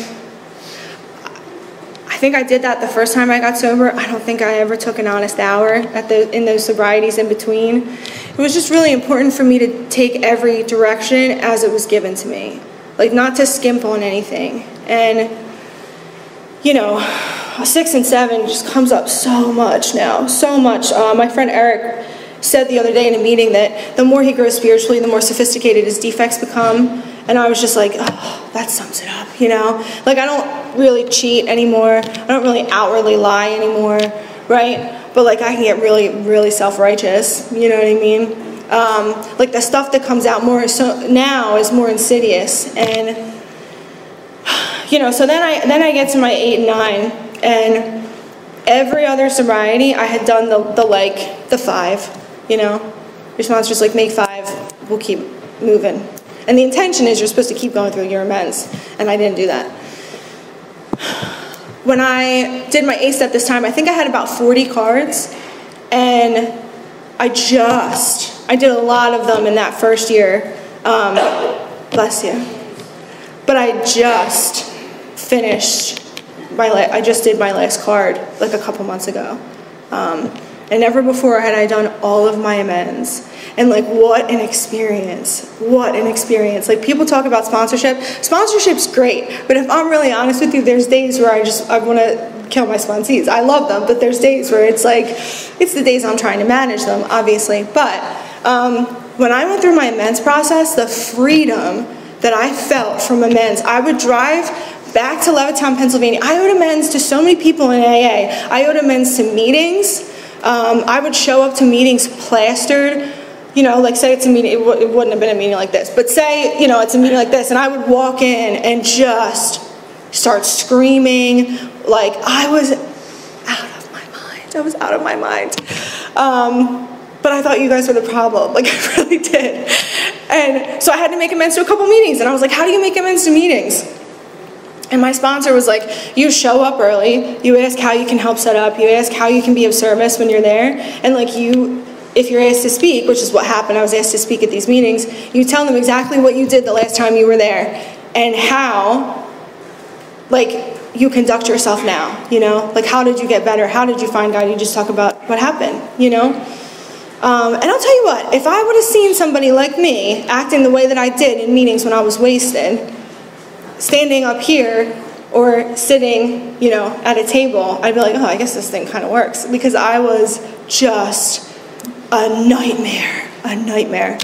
I think I did that the first time I got sober. I don't think I ever took an honest hour at the, in those sobrieties in between. It was just really important for me to take every direction as it was given to me, like not to skimp on anything. And, you know, six and seven just comes up so much now, so much. Uh, my friend Eric said the other day in a meeting that the more he grows spiritually, the more sophisticated his defects become. And I was just like, oh, that sums it up, you know? Like, I don't really cheat anymore. I don't really outwardly lie anymore, right? But, like, I can get really, really self righteous, you know what I mean? Um, like, the stuff that comes out more so now is more insidious. And, you know, so then I, then I get to my eight and nine, and every other sobriety, I had done the, the like, the five, you know? Your sponsor's like, make five, we'll keep moving. And the intention is you're supposed to keep going through your amends, and I didn't do that. When I did my A step this time, I think I had about 40 cards, and I just, I did a lot of them in that first year. Um, bless you. But I just finished my, I just did my last card like a couple months ago. Um, and never before had I done all of my amends. And like, what an experience. What an experience. Like, people talk about sponsorship. Sponsorship's great, but if I'm really honest with you, there's days where I just, I want to kill my sponsees. I love them, but there's days where it's like, it's the days I'm trying to manage them, obviously. But um, when I went through my amends process, the freedom that I felt from amends, I would drive back to Levittown, Pennsylvania. I owed amends to so many people in AA. I owed amends to meetings. Um, I would show up to meetings plastered you know, like say it's a meeting, it, it wouldn't have been a meeting like this, but say, you know, it's a meeting like this, and I would walk in and just start screaming, like I was out of my mind. I was out of my mind. Um, but I thought you guys were the problem. Like, I really did. And so I had to make amends to a couple meetings, and I was like, how do you make amends to meetings? And my sponsor was like, you show up early, you ask how you can help set up, you ask how you can be of service when you're there, and like you if you're asked to speak, which is what happened, I was asked to speak at these meetings, you tell them exactly what you did the last time you were there and how, like, you conduct yourself now, you know? Like, how did you get better? How did you find God? You just talk about what happened, you know? Um, and I'll tell you what, if I would have seen somebody like me acting the way that I did in meetings when I was wasted, standing up here or sitting, you know, at a table, I'd be like, oh, I guess this thing kind of works. Because I was just a nightmare, a nightmare.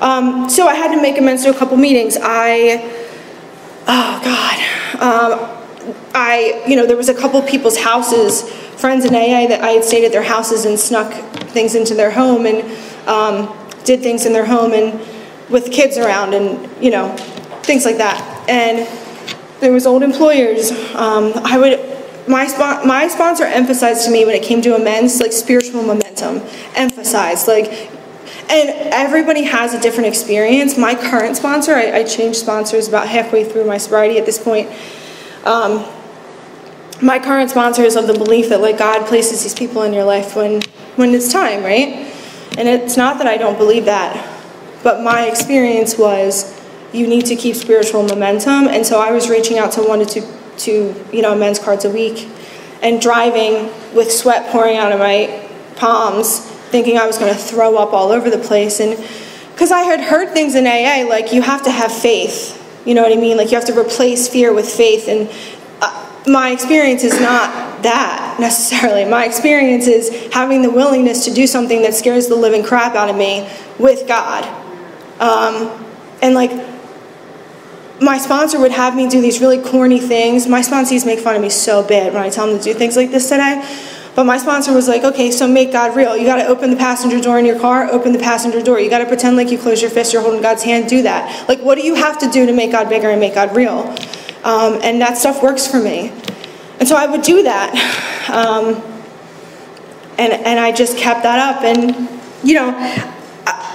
Um, so I had to make amends to a couple meetings. I, oh God, um, I, you know, there was a couple people's houses, friends in AA that I had stayed at their houses and snuck things into their home and um, did things in their home and with kids around and, you know, things like that. And there was old employers. Um, I would my, spo- my sponsor emphasized to me when it came to amends, like spiritual momentum, emphasized, like, and everybody has a different experience. My current sponsor, I, I changed sponsors about halfway through my sobriety at this point. Um, my current sponsor is of the belief that like God places these people in your life when when it's time, right? And it's not that I don't believe that, but my experience was you need to keep spiritual momentum, and so I was reaching out to one to two to you know men's cards a week and driving with sweat pouring out of my palms thinking i was going to throw up all over the place. And because i had heard things in aa like you have to have faith. You know what i mean? Like you have to replace fear with faith. And uh, my experience is not that necessarily. My experience is having the willingness to do something that scares the living crap out of me with god. Um, and like my sponsor would have me do these really corny things. My sponsees make fun of me so bad when I tell them to do things like this today. But my sponsor was like, okay, so make God real. You got to open the passenger door in your car, open the passenger door. You got to pretend like you close your fist, you're holding God's hand, do that. Like, what do you have to do to make God bigger and make God real? Um, and that stuff works for me. And so I would do that. Um, and, and I just kept that up. And, you know,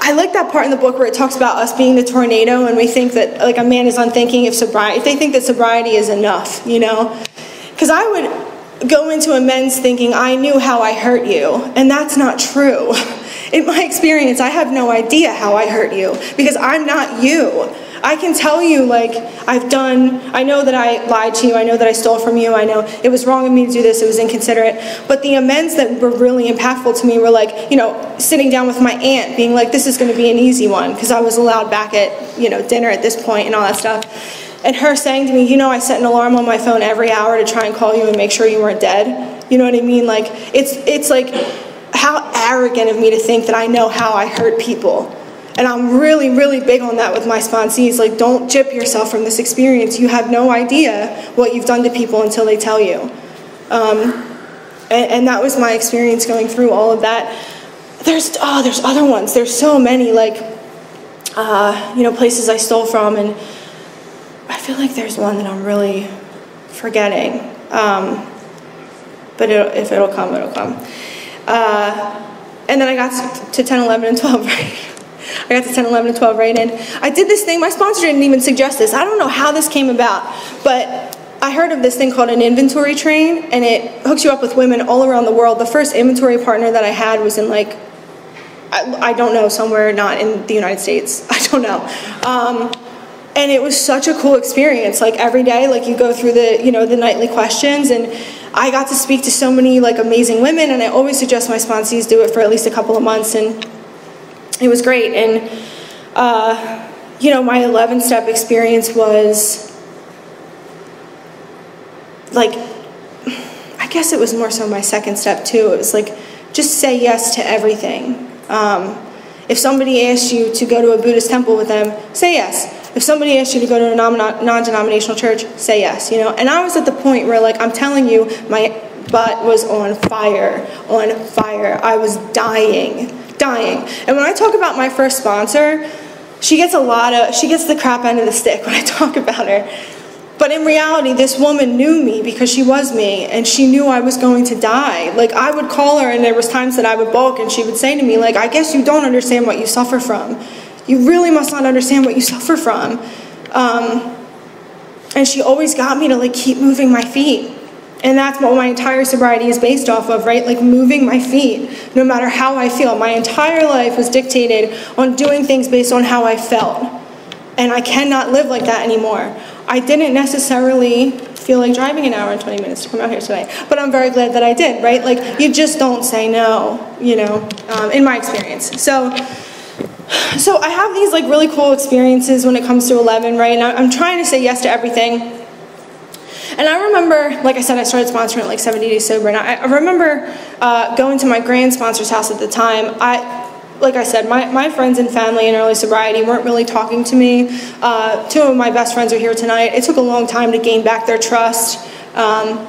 I like that part in the book where it talks about us being the tornado and we think that like a man is unthinking if sobriety if they think that sobriety is enough, you know? Because I would go into a amends thinking I knew how I hurt you, and that's not true. In my experience, I have no idea how I hurt you because I'm not you. I can tell you, like, I've done, I know that I lied to you, I know that I stole from you, I know it was wrong of me to do this, it was inconsiderate. But the amends that were really impactful to me were like, you know, sitting down with my aunt, being like, this is going to be an easy one, because I was allowed back at, you know, dinner at this point and all that stuff. And her saying to me, you know, I set an alarm on my phone every hour to try and call you and make sure you weren't dead. You know what I mean? Like, it's, it's like, how arrogant of me to think that I know how I hurt people and I'm really, really big on that with my sponsees. Like, don't jip yourself from this experience. You have no idea what you've done to people until they tell you. Um, and, and, that was my experience going through all of that. There's, oh, there's other ones. There's so many, like, uh, you know, places I stole from. And I feel like there's one that I'm really forgetting. Um, but it'll, if it'll come, it'll come. Uh, and then I got to 10, 11, and 12, right? I got to 10, 11, and 12 right in. I did this thing, my sponsor didn't even suggest this. I don't know how this came about, but I heard of this thing called an inventory train, and it hooks you up with women all around the world. The first inventory partner that I had was in like, I, I don't know, somewhere not in the United States. I don't know. Um, and it was such a cool experience. Like every day, like you go through the, you know, the nightly questions, and I got to speak to so many like amazing women. And I always suggest my sponsees do it for at least a couple of months. And it was great. And, uh, you know, my 11 step experience was like, I guess it was more so my second step too. It was like, just say yes to everything. Um, if somebody asks you to go to a Buddhist temple with them, say yes. If somebody asks you to go to a non denominational church, say yes, you know? And I was at the point where, like, I'm telling you, my butt was on fire, on fire. I was dying, dying. And when I talk about my first sponsor, she gets a lot of, she gets the crap end of the stick when I talk about her. But in reality, this woman knew me because she was me, and she knew I was going to die. Like, I would call her, and there was times that I would balk, and she would say to me, like, I guess you don't understand what you suffer from. You really must not understand what you suffer from. Um, and she always got me to, like, keep moving my feet. And that's what my entire sobriety is based off of, right? Like moving my feet, no matter how I feel. My entire life was dictated on doing things based on how I felt. And I cannot live like that anymore. I didn't necessarily feel like driving an hour and 20 minutes to come out here today, but I'm very glad that I did, right? Like, you just don't say no, you know, um, in my experience. So, so I have these like really cool experiences when it comes to 11, right? And I'm trying to say yes to everything. And I remember, like I said, I started sponsoring like 70 Days Sober, and I, I remember uh, going to my grand sponsor's house at the time. I, like I said, my, my friends and family in early sobriety weren't really talking to me. Uh, two of my best friends are here tonight. It took a long time to gain back their trust. Um,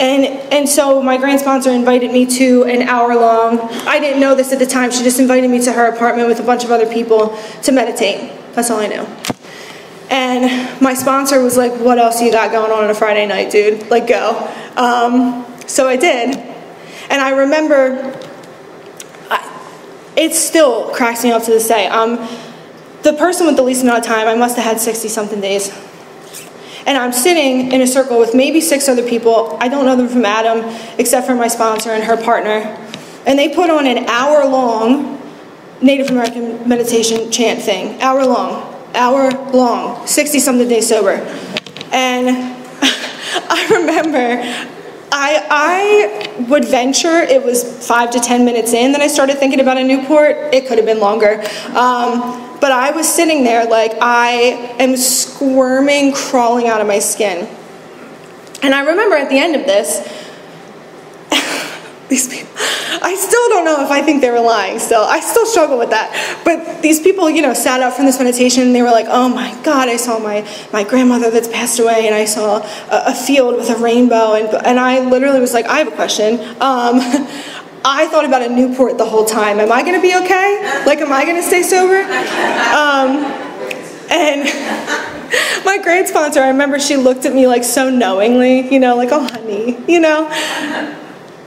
and, and so my grand sponsor invited me to an hour long, I didn't know this at the time, she just invited me to her apartment with a bunch of other people to meditate. That's all I knew. And my sponsor was like, what else you got going on on a Friday night, dude? Like, go. Um, so I did. And I remember, I, it still cracks me up to this day. Um, the person with the least amount of time, I must have had 60 something days. And I'm sitting in a circle with maybe six other people. I don't know them from Adam, except for my sponsor and her partner. And they put on an hour long Native American meditation chant thing, hour long hour long, 60 something days sober. And I remember I, I would venture it was five to 10 minutes in that I started thinking about a Newport. It could have been longer. Um, but I was sitting there like I am squirming, crawling out of my skin. And I remember at the end of this, these people, I still don't know if I think they were lying still. I still struggle with that. But these people, you know, sat up from this meditation and they were like, oh my God, I saw my, my grandmother that's passed away and I saw a, a field with a rainbow. And, and I literally was like, I have a question. Um, I thought about a Newport the whole time. Am I going to be okay? Like, am I going to stay sober? Um, and my grade sponsor, I remember she looked at me like so knowingly, you know, like, oh, honey, you know.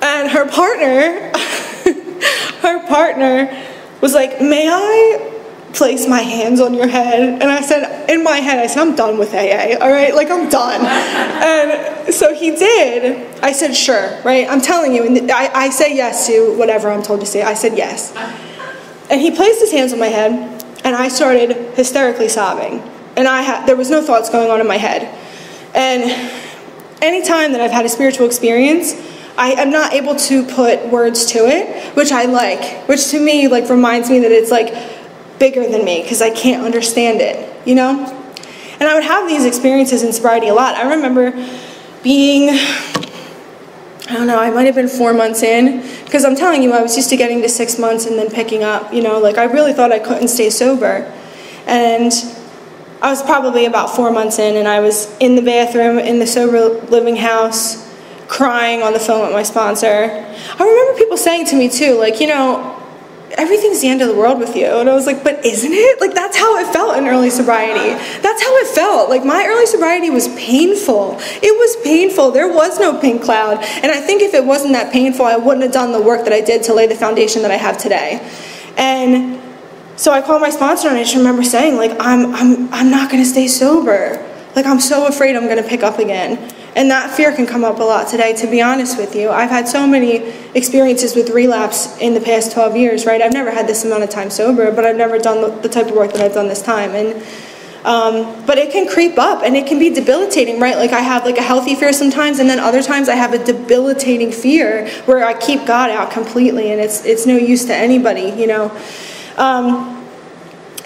And her partner, her partner was like, May I place my hands on your head? And I said, In my head, I said, I'm done with AA, all right? Like, I'm done. And so he did. I said, Sure, right? I'm telling you. And I, I say yes to whatever I'm told to say. I said yes. And he placed his hands on my head, and I started hysterically sobbing. And I had, there was no thoughts going on in my head. And anytime that I've had a spiritual experience, I am not able to put words to it, which I like, which to me like reminds me that it's like bigger than me because I can't understand it, you know? And I would have these experiences in sobriety a lot. I remember being, I don't know, I might have been four months in because I'm telling you, I was used to getting to six months and then picking up, you know, like I really thought I couldn't stay sober. And I was probably about four months in and I was in the bathroom in the sober living house crying on the phone with my sponsor. I remember people saying to me too, like, you know, everything's the end of the world with you. And I was like, but isn't it? Like, that's how it felt in early sobriety. That's how it felt. Like, my early sobriety was painful. It was painful. There was no pink cloud. And I think if it wasn't that painful, I wouldn't have done the work that I did to lay the foundation that I have today. And so I called my sponsor and I just remember saying, like, I'm, I'm, I'm not going to stay sober. Like, I'm so afraid I'm going to pick up again. And that fear can come up a lot today, to be honest with you. I've had so many experiences with relapse in the past 12 years, right? I've never had this amount of time sober, but I've never done the, type of work that I've done this time. And um, but it can creep up and it can be debilitating, right? Like I have like a healthy fear sometimes, and then other times I have a debilitating fear where I keep God out completely, and it's it's no use to anybody, you know. Um,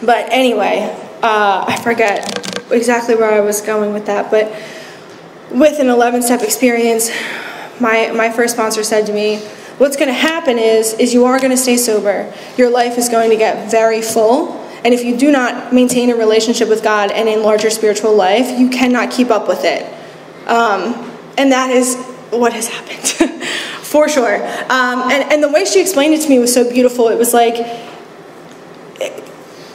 but anyway, uh, I forget exactly where I was going with that, but with an 11 step experience, my, my first sponsor said to me, what's going to happen is, is you are going to stay sober. Your life is going to get very full. And if you do not maintain a relationship with God and enlarge your spiritual life, you cannot keep up with it. Um, and that is what has happened, for sure. Um, and, and the way she explained it to me was so beautiful. It was like,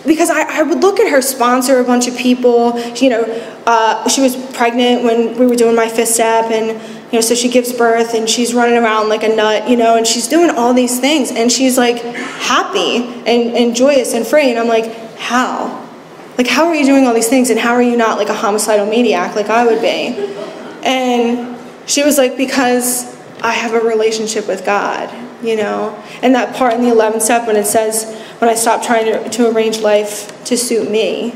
because I, I would look at her sponsor a bunch of people. You know, uh, she was pregnant when we were doing my fifth step, and you know, so she gives birth and she's running around like a nut, you know, and she's doing all these things, and she's like happy and, and joyous and free, and I'm like, how? Like, how are you doing all these things, and how are you not like a homicidal maniac like I would be? And she was like, because I have a relationship with God, you know, and that part in the 11th step when it says when I stop trying to, to arrange life to suit me.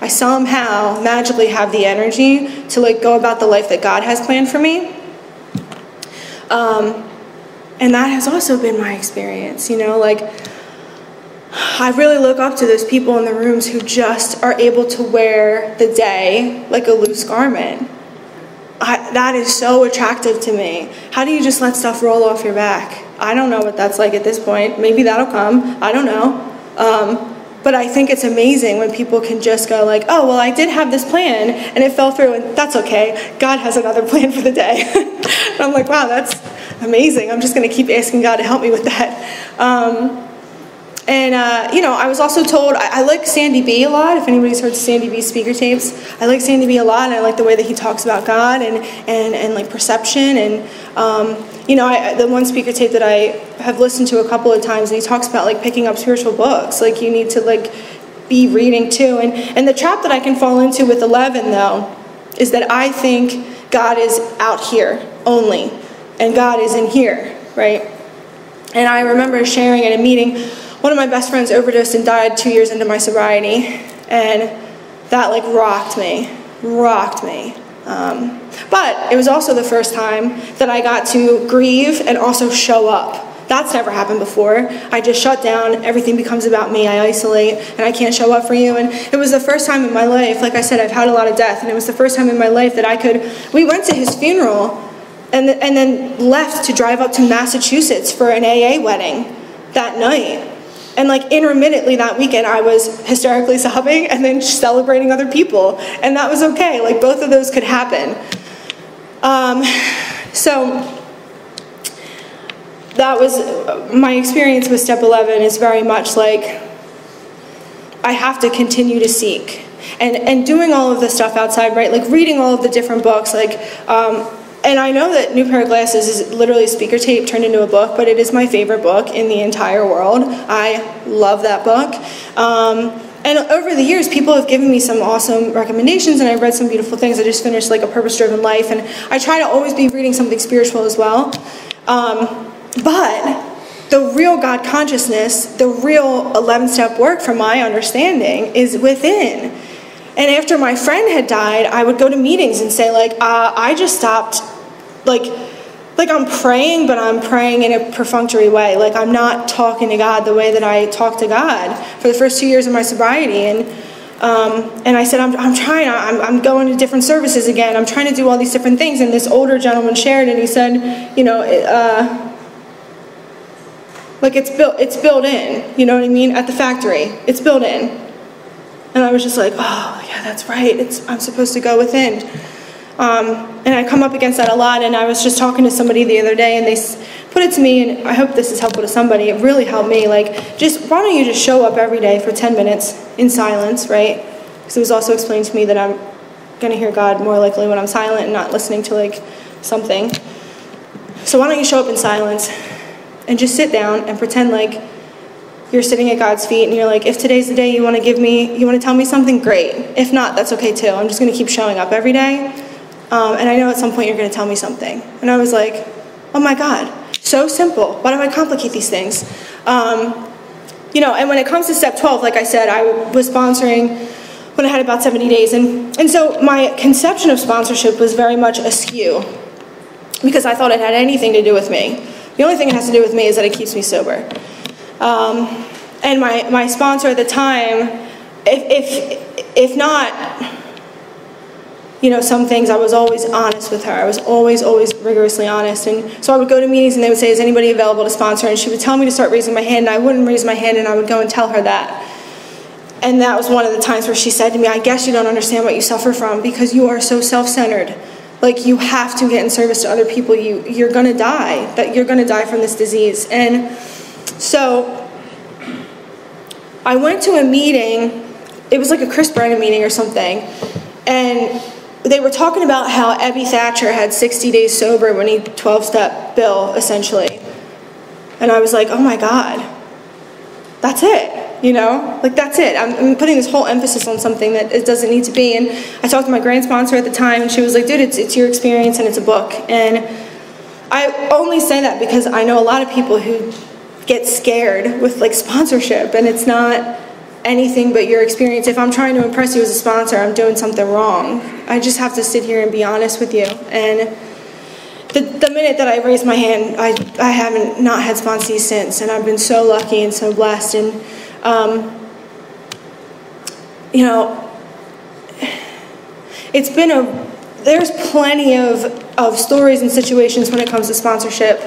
I somehow magically have the energy to like go about the life that God has planned for me. Um, and that has also been my experience, you know, like I really look up to those people in the rooms who just are able to wear the day like a loose garment. I, that is so attractive to me. How do you just let stuff roll off your back? I don't know what that's like at this point. Maybe that'll come. I don't know. Um, but I think it's amazing when people can just go like, oh, well, I did have this plan and it fell through and that's okay. God has another plan for the day. and I'm like, wow, that's amazing. I'm just going to keep asking God to help me with that. Um, and, uh, you know, I was also told, I, I, like Sandy B a lot, if anybody's heard Sandy B speaker tapes. I like Sandy B a lot, and I like the way that he talks about God and, and, and like perception. And, um, you know, I, the one speaker tape that I have listened to a couple of times, and he talks about like picking up spiritual books. Like, you need to like be reading too. And, and the trap that I can fall into with 11, though, is that I think God is out here only, and God is in here, right? And I remember sharing at a meeting one of my best friends overdosed and died two years into my sobriety, and that like rocked me, rocked me. Um, but it was also the first time that I got to grieve and also show up. That's never happened before. I just shut down, everything becomes about me, I isolate, and I can't show up for you. And it was the first time in my life, like I said, I've had a lot of death, and it was the first time in my life that I could. We went to his funeral and, and then left to drive up to Massachusetts for an AA wedding that night. And like intermittently that weekend, I was hysterically sobbing and then celebrating other people. And that was okay. Like both of those could happen. Um, so that was my experience with step 11 is very much like I have to continue to seek. And, and doing all of the stuff outside, right? Like reading all of the different books, like um, and I know that New Pair of Glasses is literally speaker tape turned into a book, but it is my favorite book in the entire world. I love that book. Um, and over the years, people have given me some awesome recommendations, and I've read some beautiful things. I just finished like a purpose-driven life, and I try to always be reading something spiritual as well. Um, but the real God consciousness, the real 11-step work, from my understanding, is within. And after my friend had died, I would go to meetings and say, like, uh, I just stopped, like, like I'm praying, but I'm praying in a perfunctory way. Like I'm not talking to God the way that I talk to God for the first two years of my sobriety. And um, and I said, I'm, I'm trying, I'm, I'm going to different services again. I'm trying to do all these different things. And this older gentleman shared, and he said, you know, uh, like it's built, it's built in. You know what I mean? At the factory, it's built in. And I was just like, oh, yeah, that's right. It's, I'm supposed to go within. Um, and I come up against that a lot. And I was just talking to somebody the other day, and they put it to me, and I hope this is helpful to somebody. It really helped me. Like, just why don't you just show up every day for 10 minutes in silence, right? Because it was also explained to me that I'm going to hear God more likely when I'm silent and not listening to like something. So why don't you show up in silence and just sit down and pretend like you're sitting at God's feet and you're like, if today's the day you want to give me, you want to tell me something, great. If not, that's okay too. I'm just going to keep showing up every day. Um, and I know at some point you're going to tell me something. And I was like, oh my God, so simple. Why do I complicate these things? Um, you know, and when it comes to step 12, like I said, I was sponsoring when I had about 70 days. And, and so my conception of sponsorship was very much askew because I thought it had anything to do with me. The only thing it has to do with me is that it keeps me sober. Um, and my, my sponsor at the time, if, if, if not, you know, some things I was always honest with her. I was always, always rigorously honest. And so I would go to meetings and they would say, is anybody available to sponsor? And she would tell me to start raising my hand and I wouldn't raise my hand and I would go and tell her that. And that was one of the times where she said to me, I guess you don't understand what you suffer from because you are so self-centered. Like you have to get in service to other people. You, you're gonna die, that you're gonna die from this disease. And so I went to a meeting, it was like a Chris Brennan meeting or something, and they were talking about how Ebby Thatcher had 60 days sober when he 12 step bill, essentially. And I was like, oh my God, that's it, you know? Like, that's it. I'm, I'm putting this whole emphasis on something that it doesn't need to be. And I talked to my grand sponsor at the time, and she was like, dude, it's, it's your experience and it's a book. And I only say that because I know a lot of people who get scared with like sponsorship, and it's not anything but your experience. If I'm trying to impress you as a sponsor, I'm doing something wrong. I just have to sit here and be honest with you. And the, the minute that I raised my hand, I, I haven't not had sponsees since, and I've been so lucky and so blessed. And, um, you know, it's been a, there's plenty of, of stories and situations when it comes to sponsorship.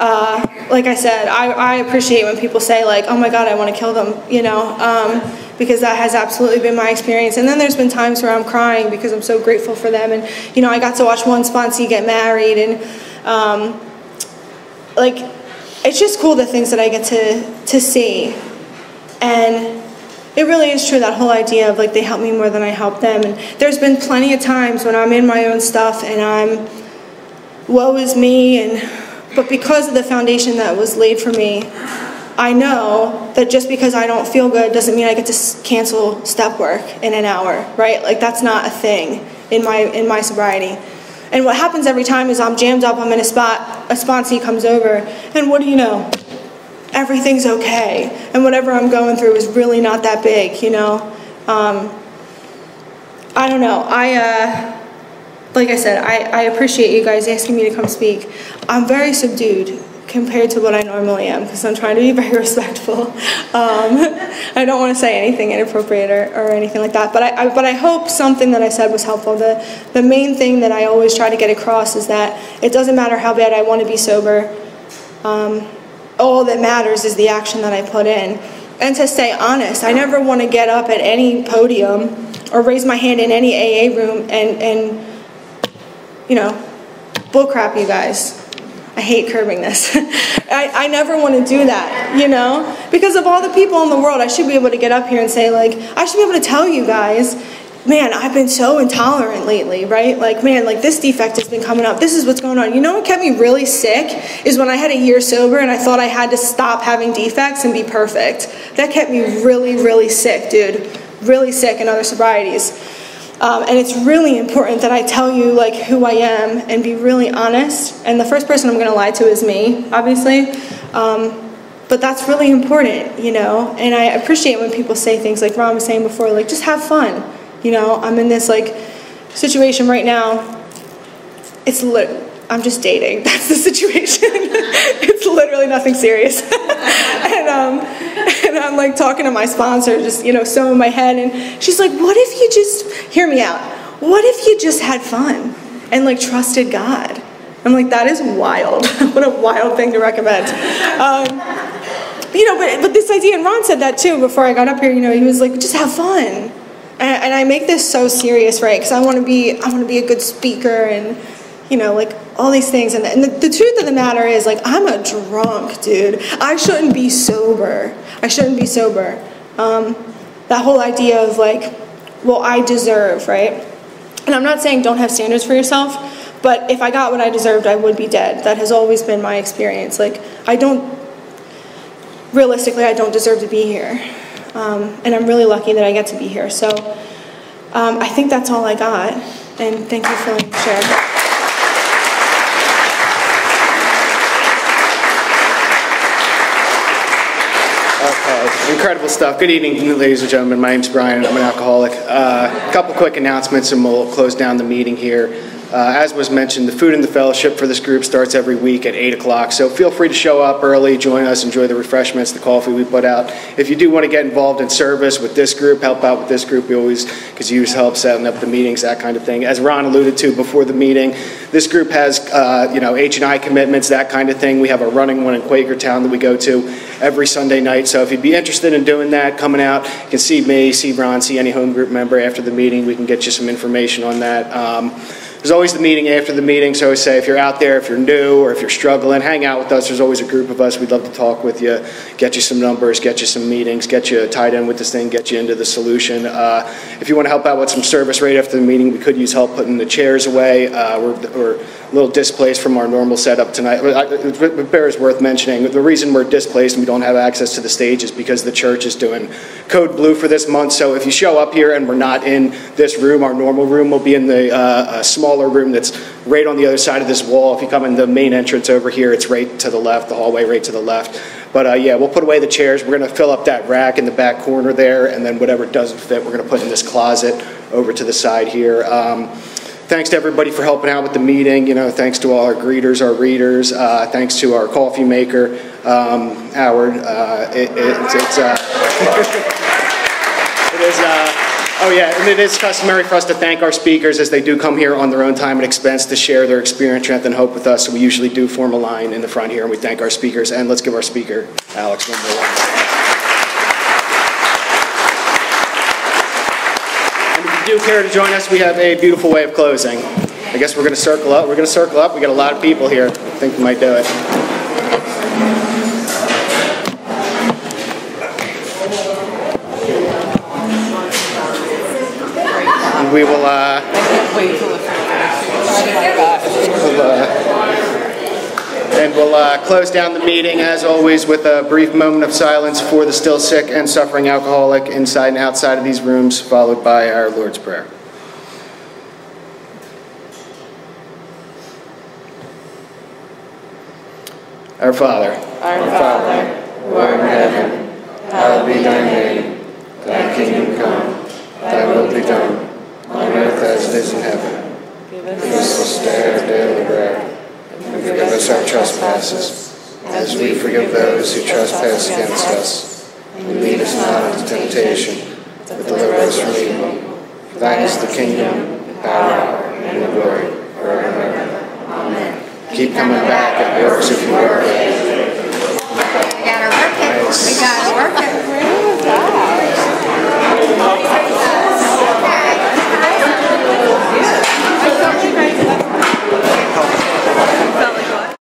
Uh, like I said, I, I appreciate when people say like, oh my God, I want to kill them, you know, um, because that has absolutely been my experience. And then there's been times where I'm crying because I'm so grateful for them. And, you know, I got to watch one sponsee get married and, um, like, it's just cool the things that I get to, to see. And it really is true that whole idea of like they help me more than I help them. And there's been plenty of times when I'm in my own stuff and I'm, woe is me and but because of the foundation that was laid for me, I know that just because I don't feel good doesn't mean I get to cancel step work in an hour, right? Like that's not a thing in my in my sobriety. And what happens every time is I'm jammed up, I'm in a spot, a sponsee comes over, and what do you know? Everything's okay. And whatever I'm going through is really not that big, you know? Um, I don't know. I, uh, like I said, I, I appreciate you guys asking me to come speak. I'm very subdued compared to what I normally am because I'm trying to be very respectful. Um, I don't want to say anything inappropriate or, or anything like that, but I, I, but I hope something that I said was helpful. The, the main thing that I always try to get across is that it doesn't matter how bad I want to be sober. Um, all that matters is the action that I put in. And to stay honest, I never want to get up at any podium or raise my hand in any AA room and, and you know, bullcrap, you guys. I hate curbing this. I, I never want to do that, you know? Because of all the people in the world, I should be able to get up here and say, like, I should be able to tell you guys, man, I've been so intolerant lately, right? Like, man, like this defect has been coming up. This is what's going on. You know what kept me really sick is when I had a year sober and I thought I had to stop having defects and be perfect. That kept me really, really sick, dude. Really sick in other sobrieties. Um, and it's really important that I tell you like who I am and be really honest. And the first person I'm going to lie to is me, obviously. Um, but that's really important, you know. And I appreciate when people say things like Ron was saying before, like just have fun. You know, I'm in this like situation right now. It's lit. I'm just dating. That's the situation. it's literally nothing serious. and um, and I'm like talking to my sponsor, just you know, so in my head, and she's like, "What if you just hear me out? What if you just had fun and like trusted God?" I'm like, "That is wild. what a wild thing to recommend." Um, you know, but but this idea, and Ron said that too before I got up here. You know, he was like, "Just have fun." And, and I make this so serious, right? Because I want to be, I want to be a good speaker and you know, like all these things. And, and the, the, truth of the matter is, like, I'm a drunk, dude. I shouldn't be sober. I shouldn't be sober. Um, that whole idea of, like, well, I deserve, right? And I'm not saying don't have standards for yourself, but if I got what I deserved, I would be dead. That has always been my experience. Like, I don't, realistically, I don't deserve to be here. Um, and I'm really lucky that I get to be here. So um, I think that's all I got. And thank you for letting me share. Incredible stuff. Good evening, ladies and gentlemen. My name's Brian. I'm an alcoholic. Uh, a couple quick announcements and we'll close down the meeting here. Uh, As was mentioned, the food and the fellowship for this group starts every week at 8 o'clock, so feel free to show up early, join us, enjoy the refreshments, the coffee we put out. If you do want to get involved in service with this group, help out with this group, we always, because you help setting up the meetings, that kind of thing. As Ron alluded to before the meeting, this group has, uh, you know, H and I commitments, that kind of thing. We have a running one in Quakertown that we go to every Sunday night, so if you'd be interested in doing that, coming out, you can see me, see Ron, see any home group member after the meeting, we can get you some information on that. Um, there's always the meeting after the meeting, so I say if you're out there, if you're new, or if you're struggling, hang out with us. There's always a group of us. We'd love to talk with you, get you some numbers, get you some meetings, get you tied in with this thing, get you into the solution. Uh, if you want to help out with some service right after the meeting, we could use help putting the chairs away. Uh, we're, we're a little displaced from our normal setup tonight. It bears worth mentioning, the reason we're displaced and we don't have access to the stage is because the church is doing Code Blue for this month. So if you show up here and we're not in this room, our normal room will be in the uh, uh, smaller room that's right on the other side of this wall. If you come in the main entrance over here, it's right to the left, the hallway right to the left. But uh, yeah, we'll put away the chairs. We're going to fill up that rack in the back corner there, and then whatever doesn't fit, we're going to put in this closet over to the side here. Um, Thanks to everybody for helping out with the meeting. You know, thanks to all our greeters, our readers. Uh, thanks to our coffee maker, um, Howard. Uh, it, it's, it's uh, it is. Oh yeah, and it is customary for us to thank our speakers as they do come here on their own time and expense to share their experience, strength, and hope with us. So we usually do form a line in the front here, and we thank our speakers. And let's give our speaker, Alex, one more. And if you do care to join us, we have a beautiful way of closing. I guess we're going to circle up. We're going to circle up. We got a lot of people here. I think we might do it. And we will. We'll, uh, and we'll uh, close down the meeting, as always, with a brief moment of silence for the still sick and suffering alcoholic inside and outside of these rooms, followed by our Lord's Prayer. Our Father, Our Father, who art in heaven, hallowed be thy name. thy kingdom come, thy will be done, on earth as it is in heaven. Give us this day our daily bread, and forgive us our trespasses, as we forgive those who trespass against us. And lead us not into temptation, but deliver us from evil. Thine is the kingdom, the power, and the glory, forever and ever. Amen. Keep coming back at works if you are. We got it working. We got it working.